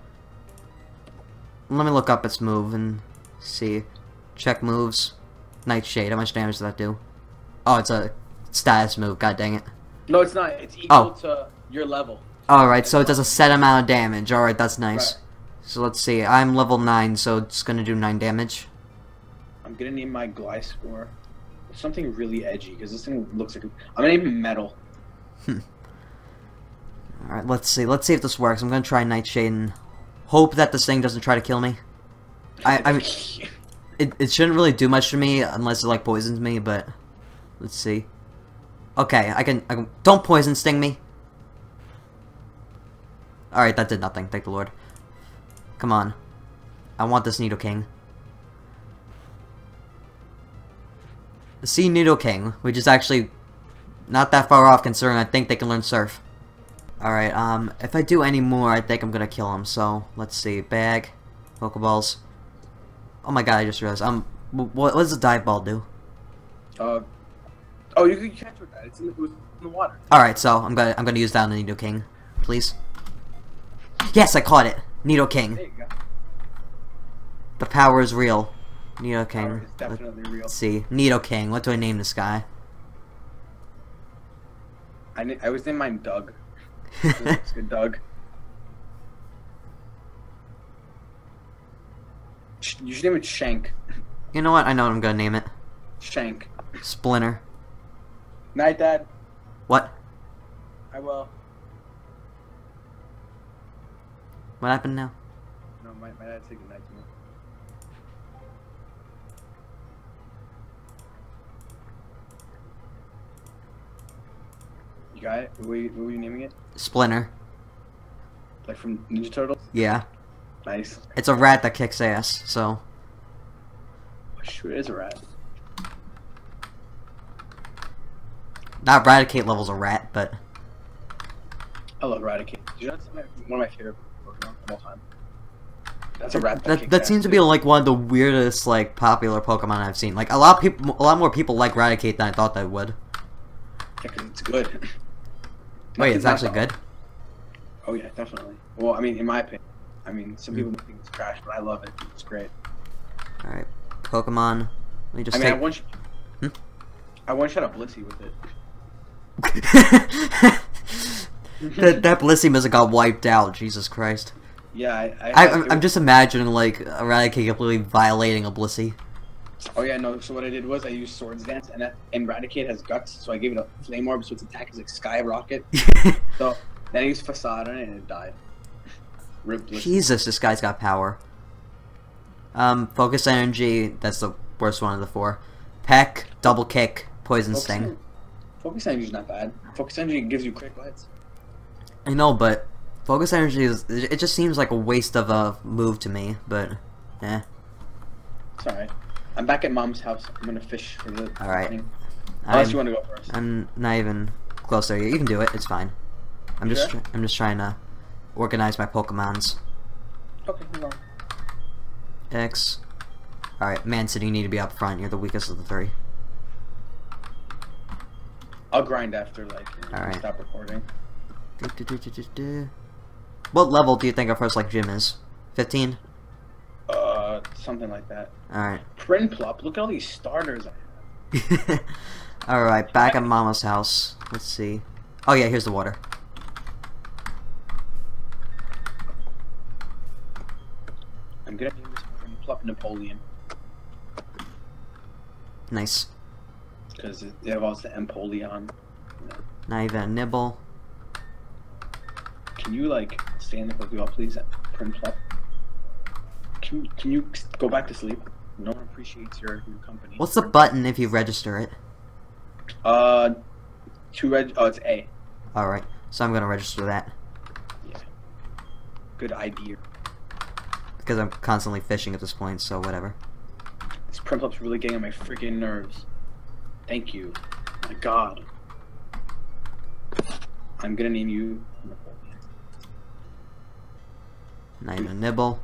let me look up its move and see. Check moves. Nightshade. How much damage does that do? Oh, it's a status move. God dang it. No, it's not. It's equal Oh. to your level. Alright, so it does a set amount of damage. Alright, that's nice. Right. So let's see. I'm level 9, so it's gonna do 9 damage. I'm gonna name my Gliscor something really edgy because this thing looks like. I'm gonna name it Metal. Hmm. Alright, let's see. Let's see if this works. I'm gonna try Nightshade and hope that this thing doesn't try to kill me. I- I mean- It, it shouldn't really do much to me unless it like poisons me, but let's see. Okay, I can, I can don't poison sting me. Alright, that did nothing, thank the lord. Come on. I want this Nidoking. See Nidoking, which is actually not that far off considering I think they can learn Surf. Alright, um, if I do any more, I think I'm gonna kill him, so, let's see. Bag, Pokeballs. Oh my god, I just realized. Um, wh- what, what does the dive ball do? uh, oh, you can catch with that. It's in the, it was in the water. All right, so I'm gonna I'm gonna use that on the Nidoking, please. Yes, I caught it. Nidoking. There you go. The power is real. Nidoking. Definitely real. Let's see. Nidoking. What do I name this guy? I, I was named mine Doug. Good, Doug. You should name it Shank. you know what? I know what I'm gonna name it. Shank. Splinter. Night, Dad. What? I will. What happened now? No, my, my dad said good night to me. You got it? What were you, what were you naming it? Splinter. Like from Ninja Turtles? Yeah. Nice. It's a rat that kicks ass. So Oh, shoot, it is a rat. Not Raticate level's a rat, but I love Raticate. That's one of my favorite Pokemon of all time. That's a rat that, that that seems to be like one of the weirdest like popular Pokemon I've seen. Like a lot of people, a lot more people like Raticate than I thought they would. Yeah, it's good. Wait, it's actually good. Oh yeah, definitely. Well, I mean, in my opinion, I mean, some people think it's trash, but I love it. It's great. All right, Pokemon. Let me just I mean, I one, Hmm? I one shot a Blissey with it. that that Blissymus got wiped out. Jesus Christ. Yeah, I. I, I I'm, I'm just imagining like Eradicate completely violating a Blissey. Oh yeah, no. So what I did was I used Swords Dance, and that, and has guts, so I gave it a Flame Orb, so its attack is like Skyrocket. So then I used Facade on it, and it died. Jesus, this guy's got power. Um, Focus Energy. That's the worst one of the four. Peck, Double Kick, Poison Focus Sting. En- energy is not bad. Focus Energy gives you critical hits. I know, but Focus Energy is. It just seems like a waste of a move to me. But, eh. It's alright. I'm back at Mom's house. I'm gonna fish for the. All right. thing. Unless I'm, you want to go first. I'm not even close there. You can do it. It's fine. I'm just. Sure? I'm just trying to organize my Pokemons. Okay, hold on. X. Alright, Man City, you need to be up front. You're the weakest of the three. I'll grind after like All right. stop recording. Du-du-du-du-du-du. What level do you think our first like gym is? 15? Uh, something like that. Alright. Prinplup. Look at all these starters I have. Alright, back at Mama's house. Let's see. Oh yeah, here's the water. I'm gonna name this Prinplup Napoleon Nice. Because it, involves the Empoleon. Not even a nibble. Can you like stay in the Pokeball, please, Prinplup? Can Can you go back to sleep? No one appreciates your, your company. What's the button if you register it? Uh, two red. Oh, it's A. Alright, so I'm gonna register that. Yeah. Good idea. Because I'm constantly fishing at this point, so whatever. This Prinplup's really getting on my freaking nerves. Thank you. My God. I'm gonna name you. Not even a nibble.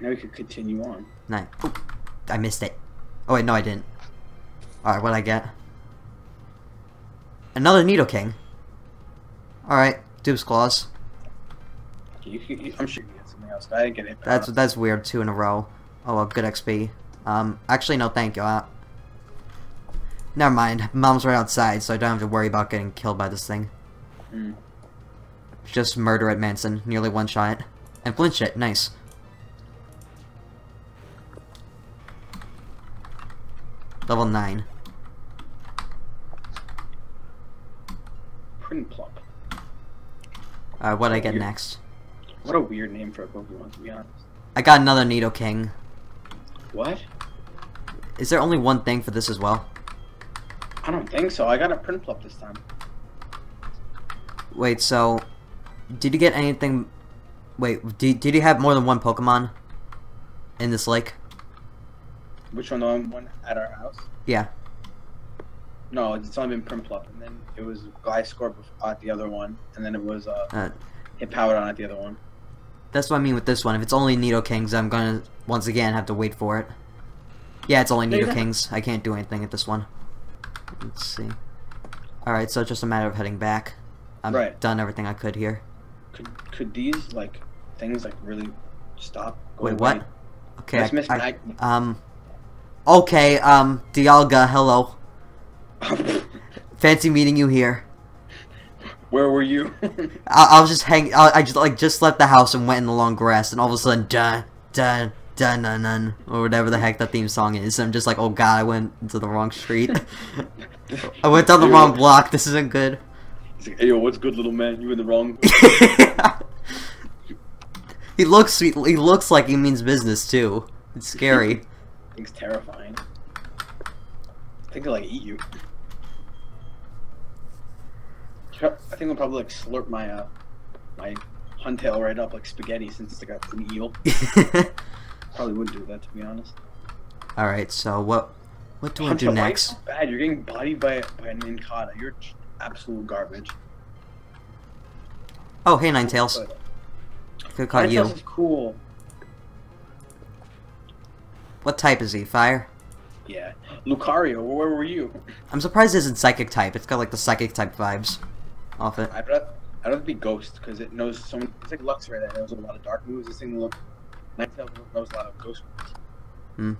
Now we could continue on. Oh, I missed it. Oh wait, no I didn't. Alright, what'd I get? Another Nidoking. Alright, Dupes Clause. You, you, you- I'm sure you get something house. I didn't get by That's uh, that's weird. Two in a row. Oh well, good XP. Um, actually, no, thank you. Uh, never mind. Mom's right outside, so I don't have to worry about getting killed by this thing. Hmm. Just murder at Manson. Nearly one shot. And flinch it. Nice. Level 9. Prinplup. Alright, what I get You're- next? What a weird name for a Pokemon, to be honest. I got another Nidoking. What? Is there only one thing for this as well? I don't think so. I got a Prinplup this time. Wait, so... Did you get anything... Wait, did, did you have more than one Pokemon? In this lake? Which one? The one one at our house? Yeah. No, it's only been Prinplup, and then it was Gliscor at the other one, and then it was uh, Uh, on at the other one. That's what I mean with this one. If it's only Nidokings, I'm gonna, once again, have to wait for it. Yeah, it's only you're not. I can't do anything at this one. Let's see. Alright, so it's just a matter of heading back. I've Right. done everything I could here. Could could these like things like really stop? Wait, away? what? Okay, Miss Miss I, I- um... Okay, um, Dialga, hello. Fancy meeting you here. Where were you? I, I was just hang. I, just like just left the house and went in the long grass, and all of a sudden, dun dun dun dun dun, or whatever the heck that theme song is. I'm just like, oh god, I went into the wrong street. I went down the wrong block. This isn't good. He's like, hey, yo, what's good, little man? You in the wrong. he looks sweet. He looks like he means business too. It's scary. Thing's terrifying. I think they'll like eat you. I think I'll probably like slurp my uh my huntail right up like spaghetti since it's like a, an eel. Probably wouldn't do that to be honest. all right. So what? What do I do why are you next? so Bad. You're getting bodied by by an Incada. You're absolute garbage. Oh, hey, Ninetales. Could call you. is cool. What type is he? Fire. Yeah. Lucario, where were you? I'm surprised it isn't psychic type. It's got like the psychic type vibes off it. I'd rather, I'd rather be Ghost because it knows so many. It's like Luxray that knows a lot of dark moves. This thing look. Ninetales knows a lot of Ghost moves. Hmm.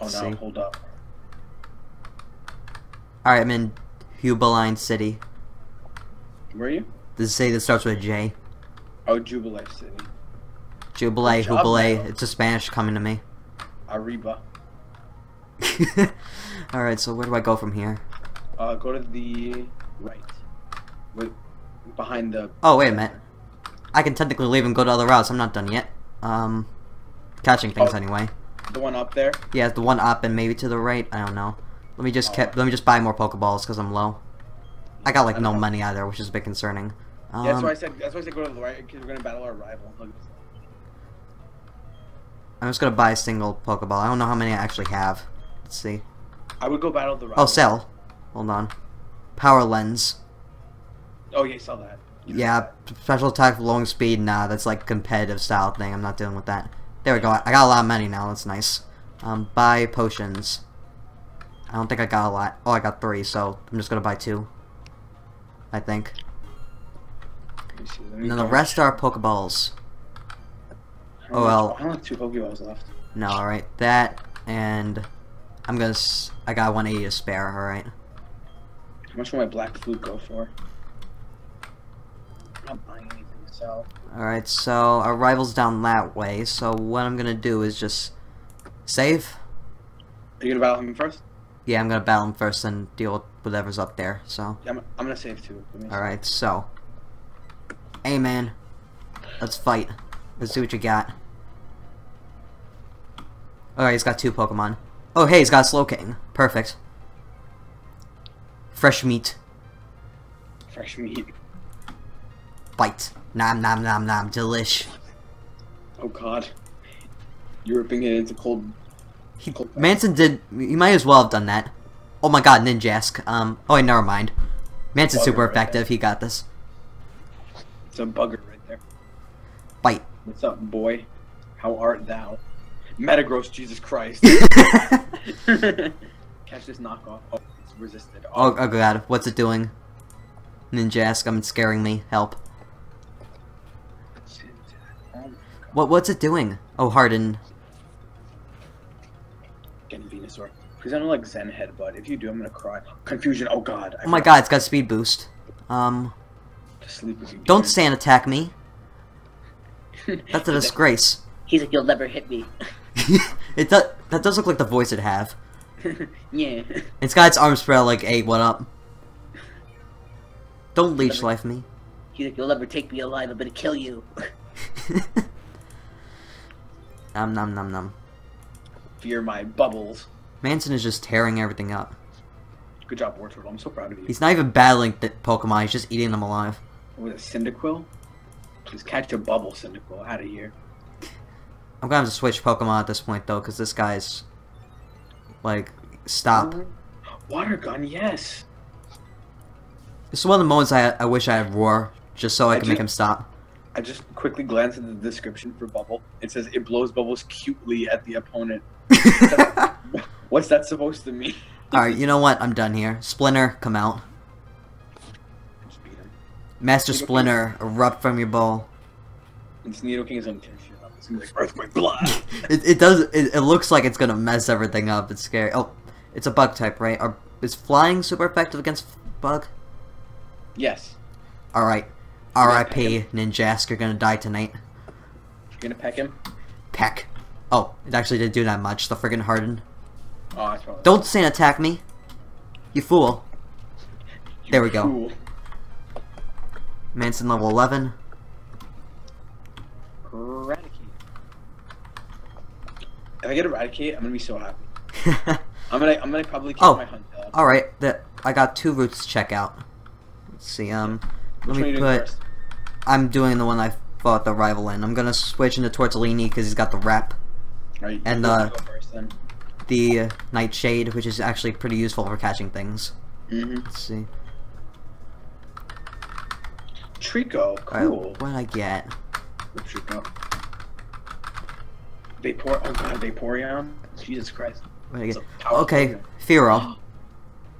Oh no! See. Hold up. Alright, I'm in Hubeline City. Where are you? Does it say that starts with a J? Oh, Jubilee City. Jubilee, Jubilee. It's a Spanish coming to me. Arriba. Alright, so where do I go from here? Uh, go to the right. Wait, behind the. Oh, wait a minute. I can technically leave and go to other routes. I'm not done yet. Um, catching things Oh. anyway. The one up there. Yeah, the one up and maybe to the right. I don't know. Let me just Oh. keep, let me just buy more Pokeballs because I'm low. I got like I no know. money either, which is a bit concerning. Um, yeah, that's why I said. That's why I said go to the right because we're gonna battle our rival. I'm just gonna buy a single Pokeball. I don't know how many I actually have. Let's see. I would go battle the rival. Oh, sell. Hold on. Power Lens. Oh yeah, sell that. You know Yeah, special attack, long speed. Nah, that's like competitive style thing. I'm not dealing with that. There we go. I got a lot of money now. That's nice. Um, buy potions. I don't think I got a lot. Oh, I got three, so I'm just gonna buy two. I think. And then the rest are Pokeballs. Oh, well. I don't have two Pokeballs left. No, alright. That, and I'm gonna... S I got 180 to spare, alright. How much will my black flute go for? I'm not buying anything, so. Alright, so our rival's down that way, so what I'm gonna do is just... Save? Are you gonna battle him first? Yeah, I'm gonna battle him first and deal with whatever's up there, so... Yeah, I'm, I'm gonna save too. Let me see. Alright, so. Hey, man. Let's fight. Let's see what you got. Alright, he's got two Pokemon. Oh, hey, he's got a Slowking. Perfect. Fresh meat. Fresh meat. Bite. Nom nom nom nom. Delish. Oh god. You're ripping it into cold. He, cold Manson did. He might as well have done that. Oh my god, Ninjask. Um. Oh, wait, never mind. Manson's super right effective. He got this. It's a bugger right there. Bite. What's up, boy? How art thou? Metagross, Jesus Christ. Catch this knockoff. Oh, it's resisted. Oh, oh god, what's it doing? Ninjask, I'm scaring me. Help. What what's it doing? Oh, harden. Getting Venusaur. Please don't like Zen Headbutt. If you do, I'm gonna cry. Confusion. Oh god. I Oh my god, it's got speed boost. Um, to sleep with you. don't demon. stand attack me. That's a disgrace. He's like, you'll never hit me. it does. That does look like the voice it'd have. yeah. It's got its arms spread out like, "Hey, what up?" Don't leech life me. He's like, you'll never take me alive. I'm gonna kill you. Nom nom nom nom. Fear my bubbles. Manson is just tearing everything up. Good job, Wartortle. I'm so proud of you. He's not even battling the Pokemon. He's just eating them alive. With a Cyndaquil? Please catch a bubble, Cyndaquil. Out of here. I'm gonna have to switch Pokemon at this point though, because this guy's like stop. Water gun, yes. This is one of the moments I I wish I had Roar, just so I, I could make him stop. I just quickly glanced at the description for bubble. It says it blows bubbles cutely at the opponent. What's that supposed to mean? All right, you know what? I'm done here. Splinter, come out. Just beat him. Master Splinter, erupt from your bowl. And Nidoking is gonna tear shit up. It's gonna be like Earthquake Blast. It, it does. It, it looks like it's gonna mess everything up. It's scary. Oh, it's a bug type, right? Are, is flying super effective against bug? yes. All right. R.I.P. Ninjask, you're gonna die tonight. You're gonna peck him? Peck. Oh, it actually didn't do that much. The friggin' Harden. Oh, that's probably. Don't stand attack me. You fool. There we go. Manson level 11. Eradicate. If I get Eradicate, I'm gonna be so happy. I'm gonna, I'm gonna probably keep Oh. my hunt up. Alright, that I got two routes to check out. Let's see, um let me doing put? I'm doing the one I fought the rival in. I'm gonna switch into Tortellini because he's got the rep. Right, and, uh, first. The Nightshade, which is actually pretty useful for catching things. Mm-hmm. Let's see. Trico, cool. what did I get? What Trico? Vapor, oh god, Vaporeon. Jesus Christ. What did I get? Okay. Fearow.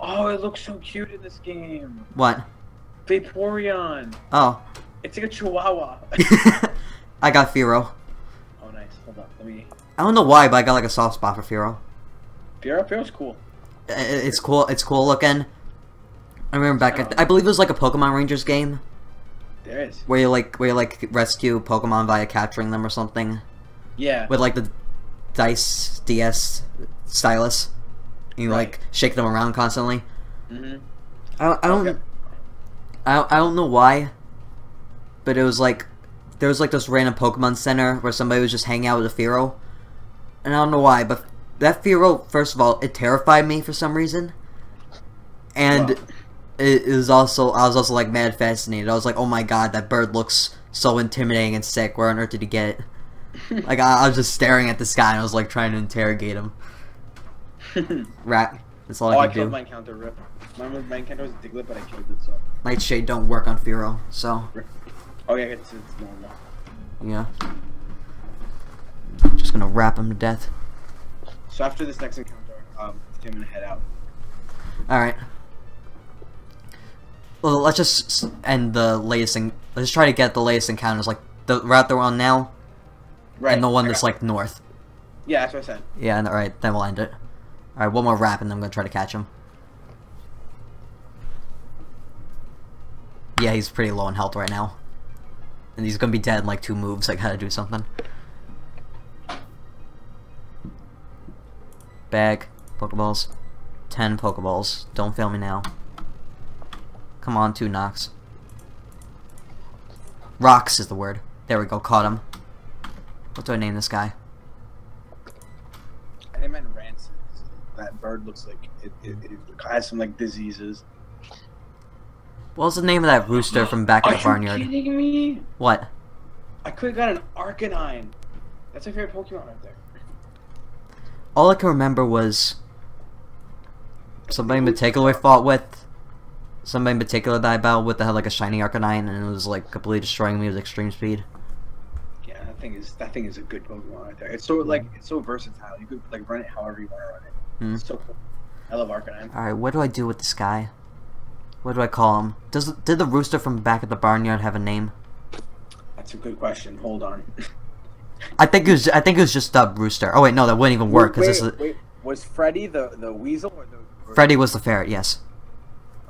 Oh, it looks so cute in this game. What? Vaporeon. Oh. It's like a Chihuahua. I got Fearow. oh, nice. Hold on. Let me. I don't know why, but I got like a soft spot for Fearow. Fearow, Fearow's cool. It's cool. It's cool looking. I remember back. At, I believe it was like a Pokemon Rangers game There is. where you like where you like rescue Pokemon via capturing them or something Yeah. with like the dice DS stylus. You Right. like shake them around constantly. Mm-hmm. I don't. I don't, Okay. I don't. I don't know why, but it was like there was like this random Pokemon Center where somebody was just hanging out with a Fearow, and I don't know why, but that Fearow, first of all, it terrified me for some reason, and. Wow. was also I was also like mad fascinated. I was like, oh my god, that bird looks so intimidating and sick. Where on earth did he get it? Like I, I was just staring at the sky and I was like trying to interrogate him. Rat. That's all oh, I I can killed do. my encounter rip. My, my encounter was Diglett, but I killed it, so. Nightshade don't work on Fearow, so Oh, yeah, it's, it's normal. yeah. Just gonna wrap him to death. So after this next encounter, um, I'm gonna head out. All right. Well, let's just end the latest. and let's try to get the latest encounters, like the route they're on now, Right. and the one that's like north. Yeah, that's what I said. Yeah, and alright, then we'll end it. Alright, one more wrap and then I'm gonna try to catch him. Yeah, he's pretty low in health right now. And he's gonna be dead in like two moves, I gotta do something. Bag, Pokeballs. Ten Pokeballs. Don't fail me now. Come on, two knocks. Rocks is the word. There we go, caught him. What do I name this guy? I mine Rancid. That bird looks like it, it, it has some like diseases. What was the name of that rooster from back in the barnyard? Are you kidding me? What? I could have got an Arcanine. That's my favorite Pokemon right there. All I can remember was somebody in particular I fought with. Somebody in particular that I battled with that had like a shiny Arcanine and it was like completely destroying me with extreme speed. Yeah, that thing is that thing is a good Pokemon right there. It's so like it's so versatile. You could like run it however you want to run it. Hmm. It's so cool. I love Arcanine. Alright, what do I do with this guy? What do I call him? Does did the rooster from back at the barnyard have a name? That's a good question. Hold on. I think it was. I think it was just a rooster. Oh wait, no, that wouldn't even work because this is. wait, was Freddy the the weasel or the? or- Freddy was the ferret, yes,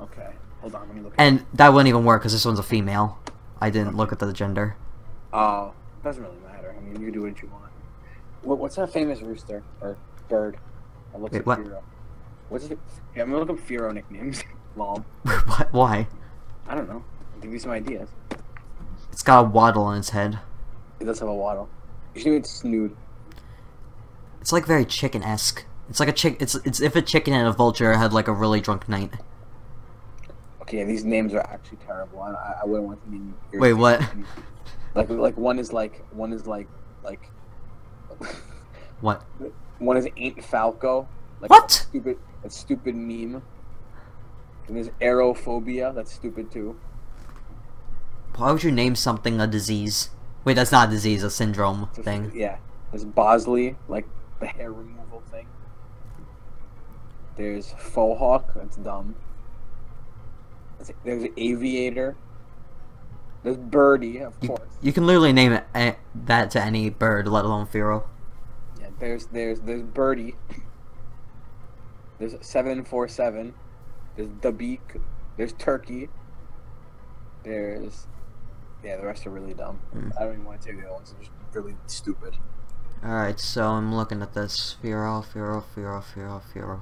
Okay, hold on, let me look. and that wouldn't even work because this one's a female. I didn't look at the gender. Oh, doesn't really matter. I mean, you do what you want. What, what's that famous rooster or bird? That looks Wait, like what? Fearow. What's it? Yeah, I'm gonna look up Fearow nicknames. Lol. Why? I don't know. I'll give you some ideas. It's got a wattle on its head. It does have a wattle. You should name it Snood. It's like very chicken-esque. It's like a chick. It's it's if a chicken and a vulture had like a really drunk night. Okay, these names are actually terrible. I, I- I wouldn't want to name. Wait, what? anything. Like like one is like one is like like What? one is Ain't Falco. Like What? Stupid that stupid meme. And there's aerophobia. That's stupid too. Why would you name something a disease? Wait, that's not a disease. A syndrome a- thing. Yeah. There's Bosley, like the hair removal thing. There's Faux Hawk, that's dumb. There's- Aviator. There's Birdie, of You, course. you can literally name it eh, that to any bird, let alone Fearow. Yeah, there's there's there's Birdie. There's seven four seven. There's the beak. There's Turkey. There's yeah, the rest are really dumb. Mm. I don't even want to take the ones. They're just really stupid. Alright, so I'm looking at this. Fearow, Fearow, Fearow, Fearow, Fearow.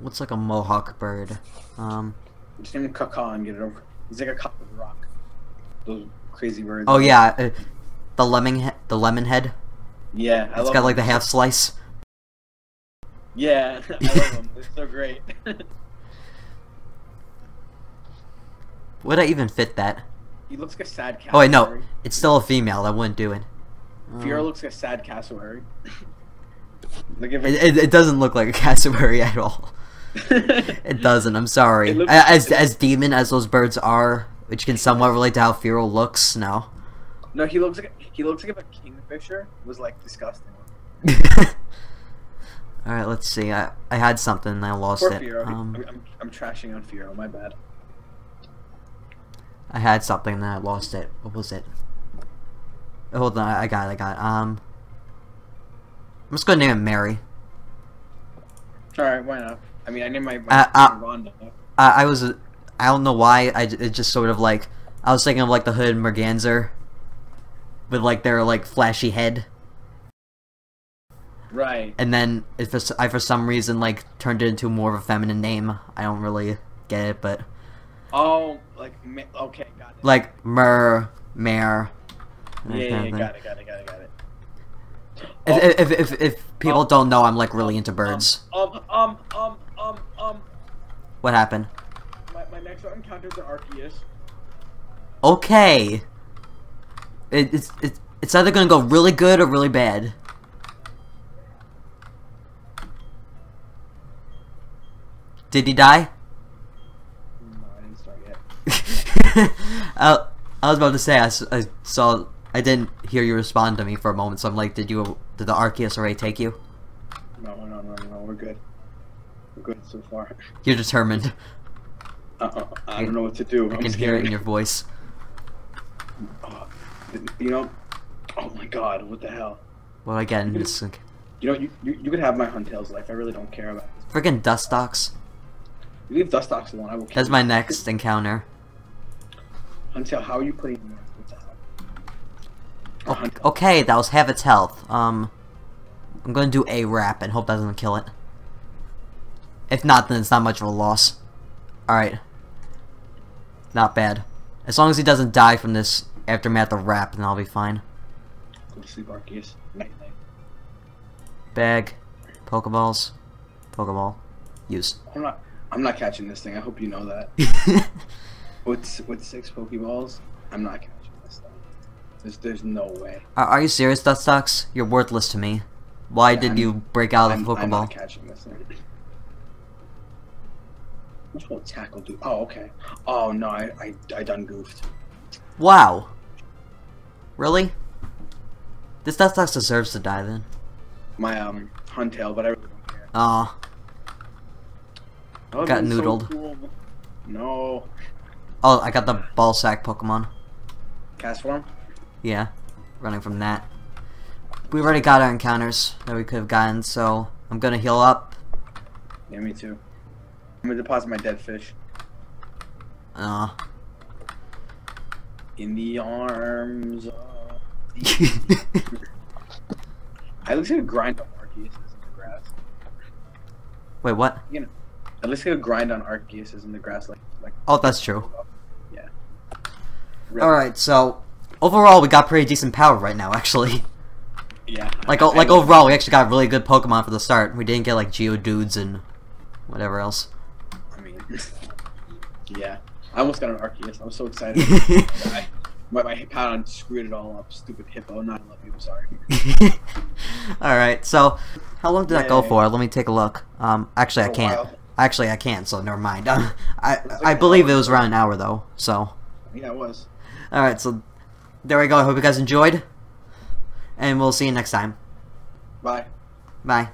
Looks like a mohawk bird. Um. Just name him Kaka and get it over. He's like a cock of rock. Those crazy birds. Oh yeah, uh, the lemon, he- the lemon head. Yeah, I It's got like the half slice. Yeah, I love them. They're so great. Would I even fit that? he looks like a sad Oh wait, no, it's still a female. That wouldn't do it. Fearow Um, looks like a sad cassowary. Look at it, it, it doesn't look like a cassowary at all. It doesn't. I'm sorry. It looks- as as demon as those birds are, which can somewhat relate to how Fearow looks. No. No, he looks like a, he looks like if a kingfisher was like disgusting. All right, let's see. I I had something and I lost Poor it. Fearow. Um, I'm, I'm, I'm trashing on Fearow. My bad. I had something and I lost it. What was it? Hold on, I got it. I got it. Um, I'm just gonna name it Mary. All right, why not? I mean, I named my, my Uh, uh, Rhonda. I, I was, I don't know why. I, it just sort of like I was thinking of like the Hood Merganser, with like their like flashy head, Right. and then if I for some reason like turned it into more of a feminine name. I don't really get it, but Oh, like okay, got it. like Mer, Mare. yeah, yeah, yeah, got it, got it, got it, got it. If, if, if, if people Oh. don't know, I'm like really into birds. Um, um, um, um, um. What happened? My, my next encounter is an Arceus. Okay. It, it's it, it's either gonna go really good or really bad. Did he die? No, I didn't start yet. I, I was about to say I, I saw I didn't hear you respond to me for a moment, so I'm like, did you did the Arceus already take you? No, no, no, no, we're good. We're good so far. You're determined. Uh, uh, I don't know what to do. I I'm can scared. hear it in your voice. Oh, you know, oh my god, what the hell? Well, again, it's like You know, you, you, you could have my Huntail's life. I really don't care about this. freaking Dustox. You leave Dustox alone. I will kill That's you. my next encounter. Huntail, how are you putting me on? What the hell? O- Huntail. Okay, that was half its health. Um, I'm gonna do a wrap and hope that doesn't kill it. If not, then it's not much of a loss. Alright. Not bad. As long as he doesn't die from this aftermath of wrap, then I'll be fine. Go to sleep, Arceus. Night night. Bag. Pokeballs. Pokeball. Use. I'm not. I'm not catching this thing. I hope you know that. With with six Pokeballs, I'm not catching this thing. There's there's no way. are, are you serious, Dustox? You're worthless to me. Why Yeah, did I'm- you break out of the I'm not Pokeball? catching this thing. Which will tackle do? Oh, okay. Oh no, I I, I done goofed. Wow. Really? This Dustox deserves to die then. My um Huntail, but I really don't care. Aw. Got been so noodled. cool. No. Oh, I got the ball sack Pokemon. Castform? Yeah. Running from that. we already got our encounters that we could have gotten, so I'm gonna heal up. Yeah, me too. I'm gonna deposit my dead fish Uh, in the arms of. the- I looks like a grind on Arceus in the grass. wait, what? You know, At least like a grind on Arceus in the grass, like like. Oh, that's true. Yeah. Alright, so overall we got pretty decent power right now, actually. Yeah. Like, I- like I- overall, we actually got really good Pokemon for the start. We didn't get like Geodudes and whatever else. I mean, yeah. I almost got an Arceus. I was so excited. I, my my Hippowdon screwed it all up. Stupid hippo. Not I love you. I'm sorry. Alright, so how long did that go Yay. for? Let me take a look. Um, actually, I can't. while. Actually, I can't, so never mind. I I believe it was around an hour though. So Yeah, it was. Alright, so there we go. I hope you guys enjoyed, and we'll see you next time. Bye. Bye.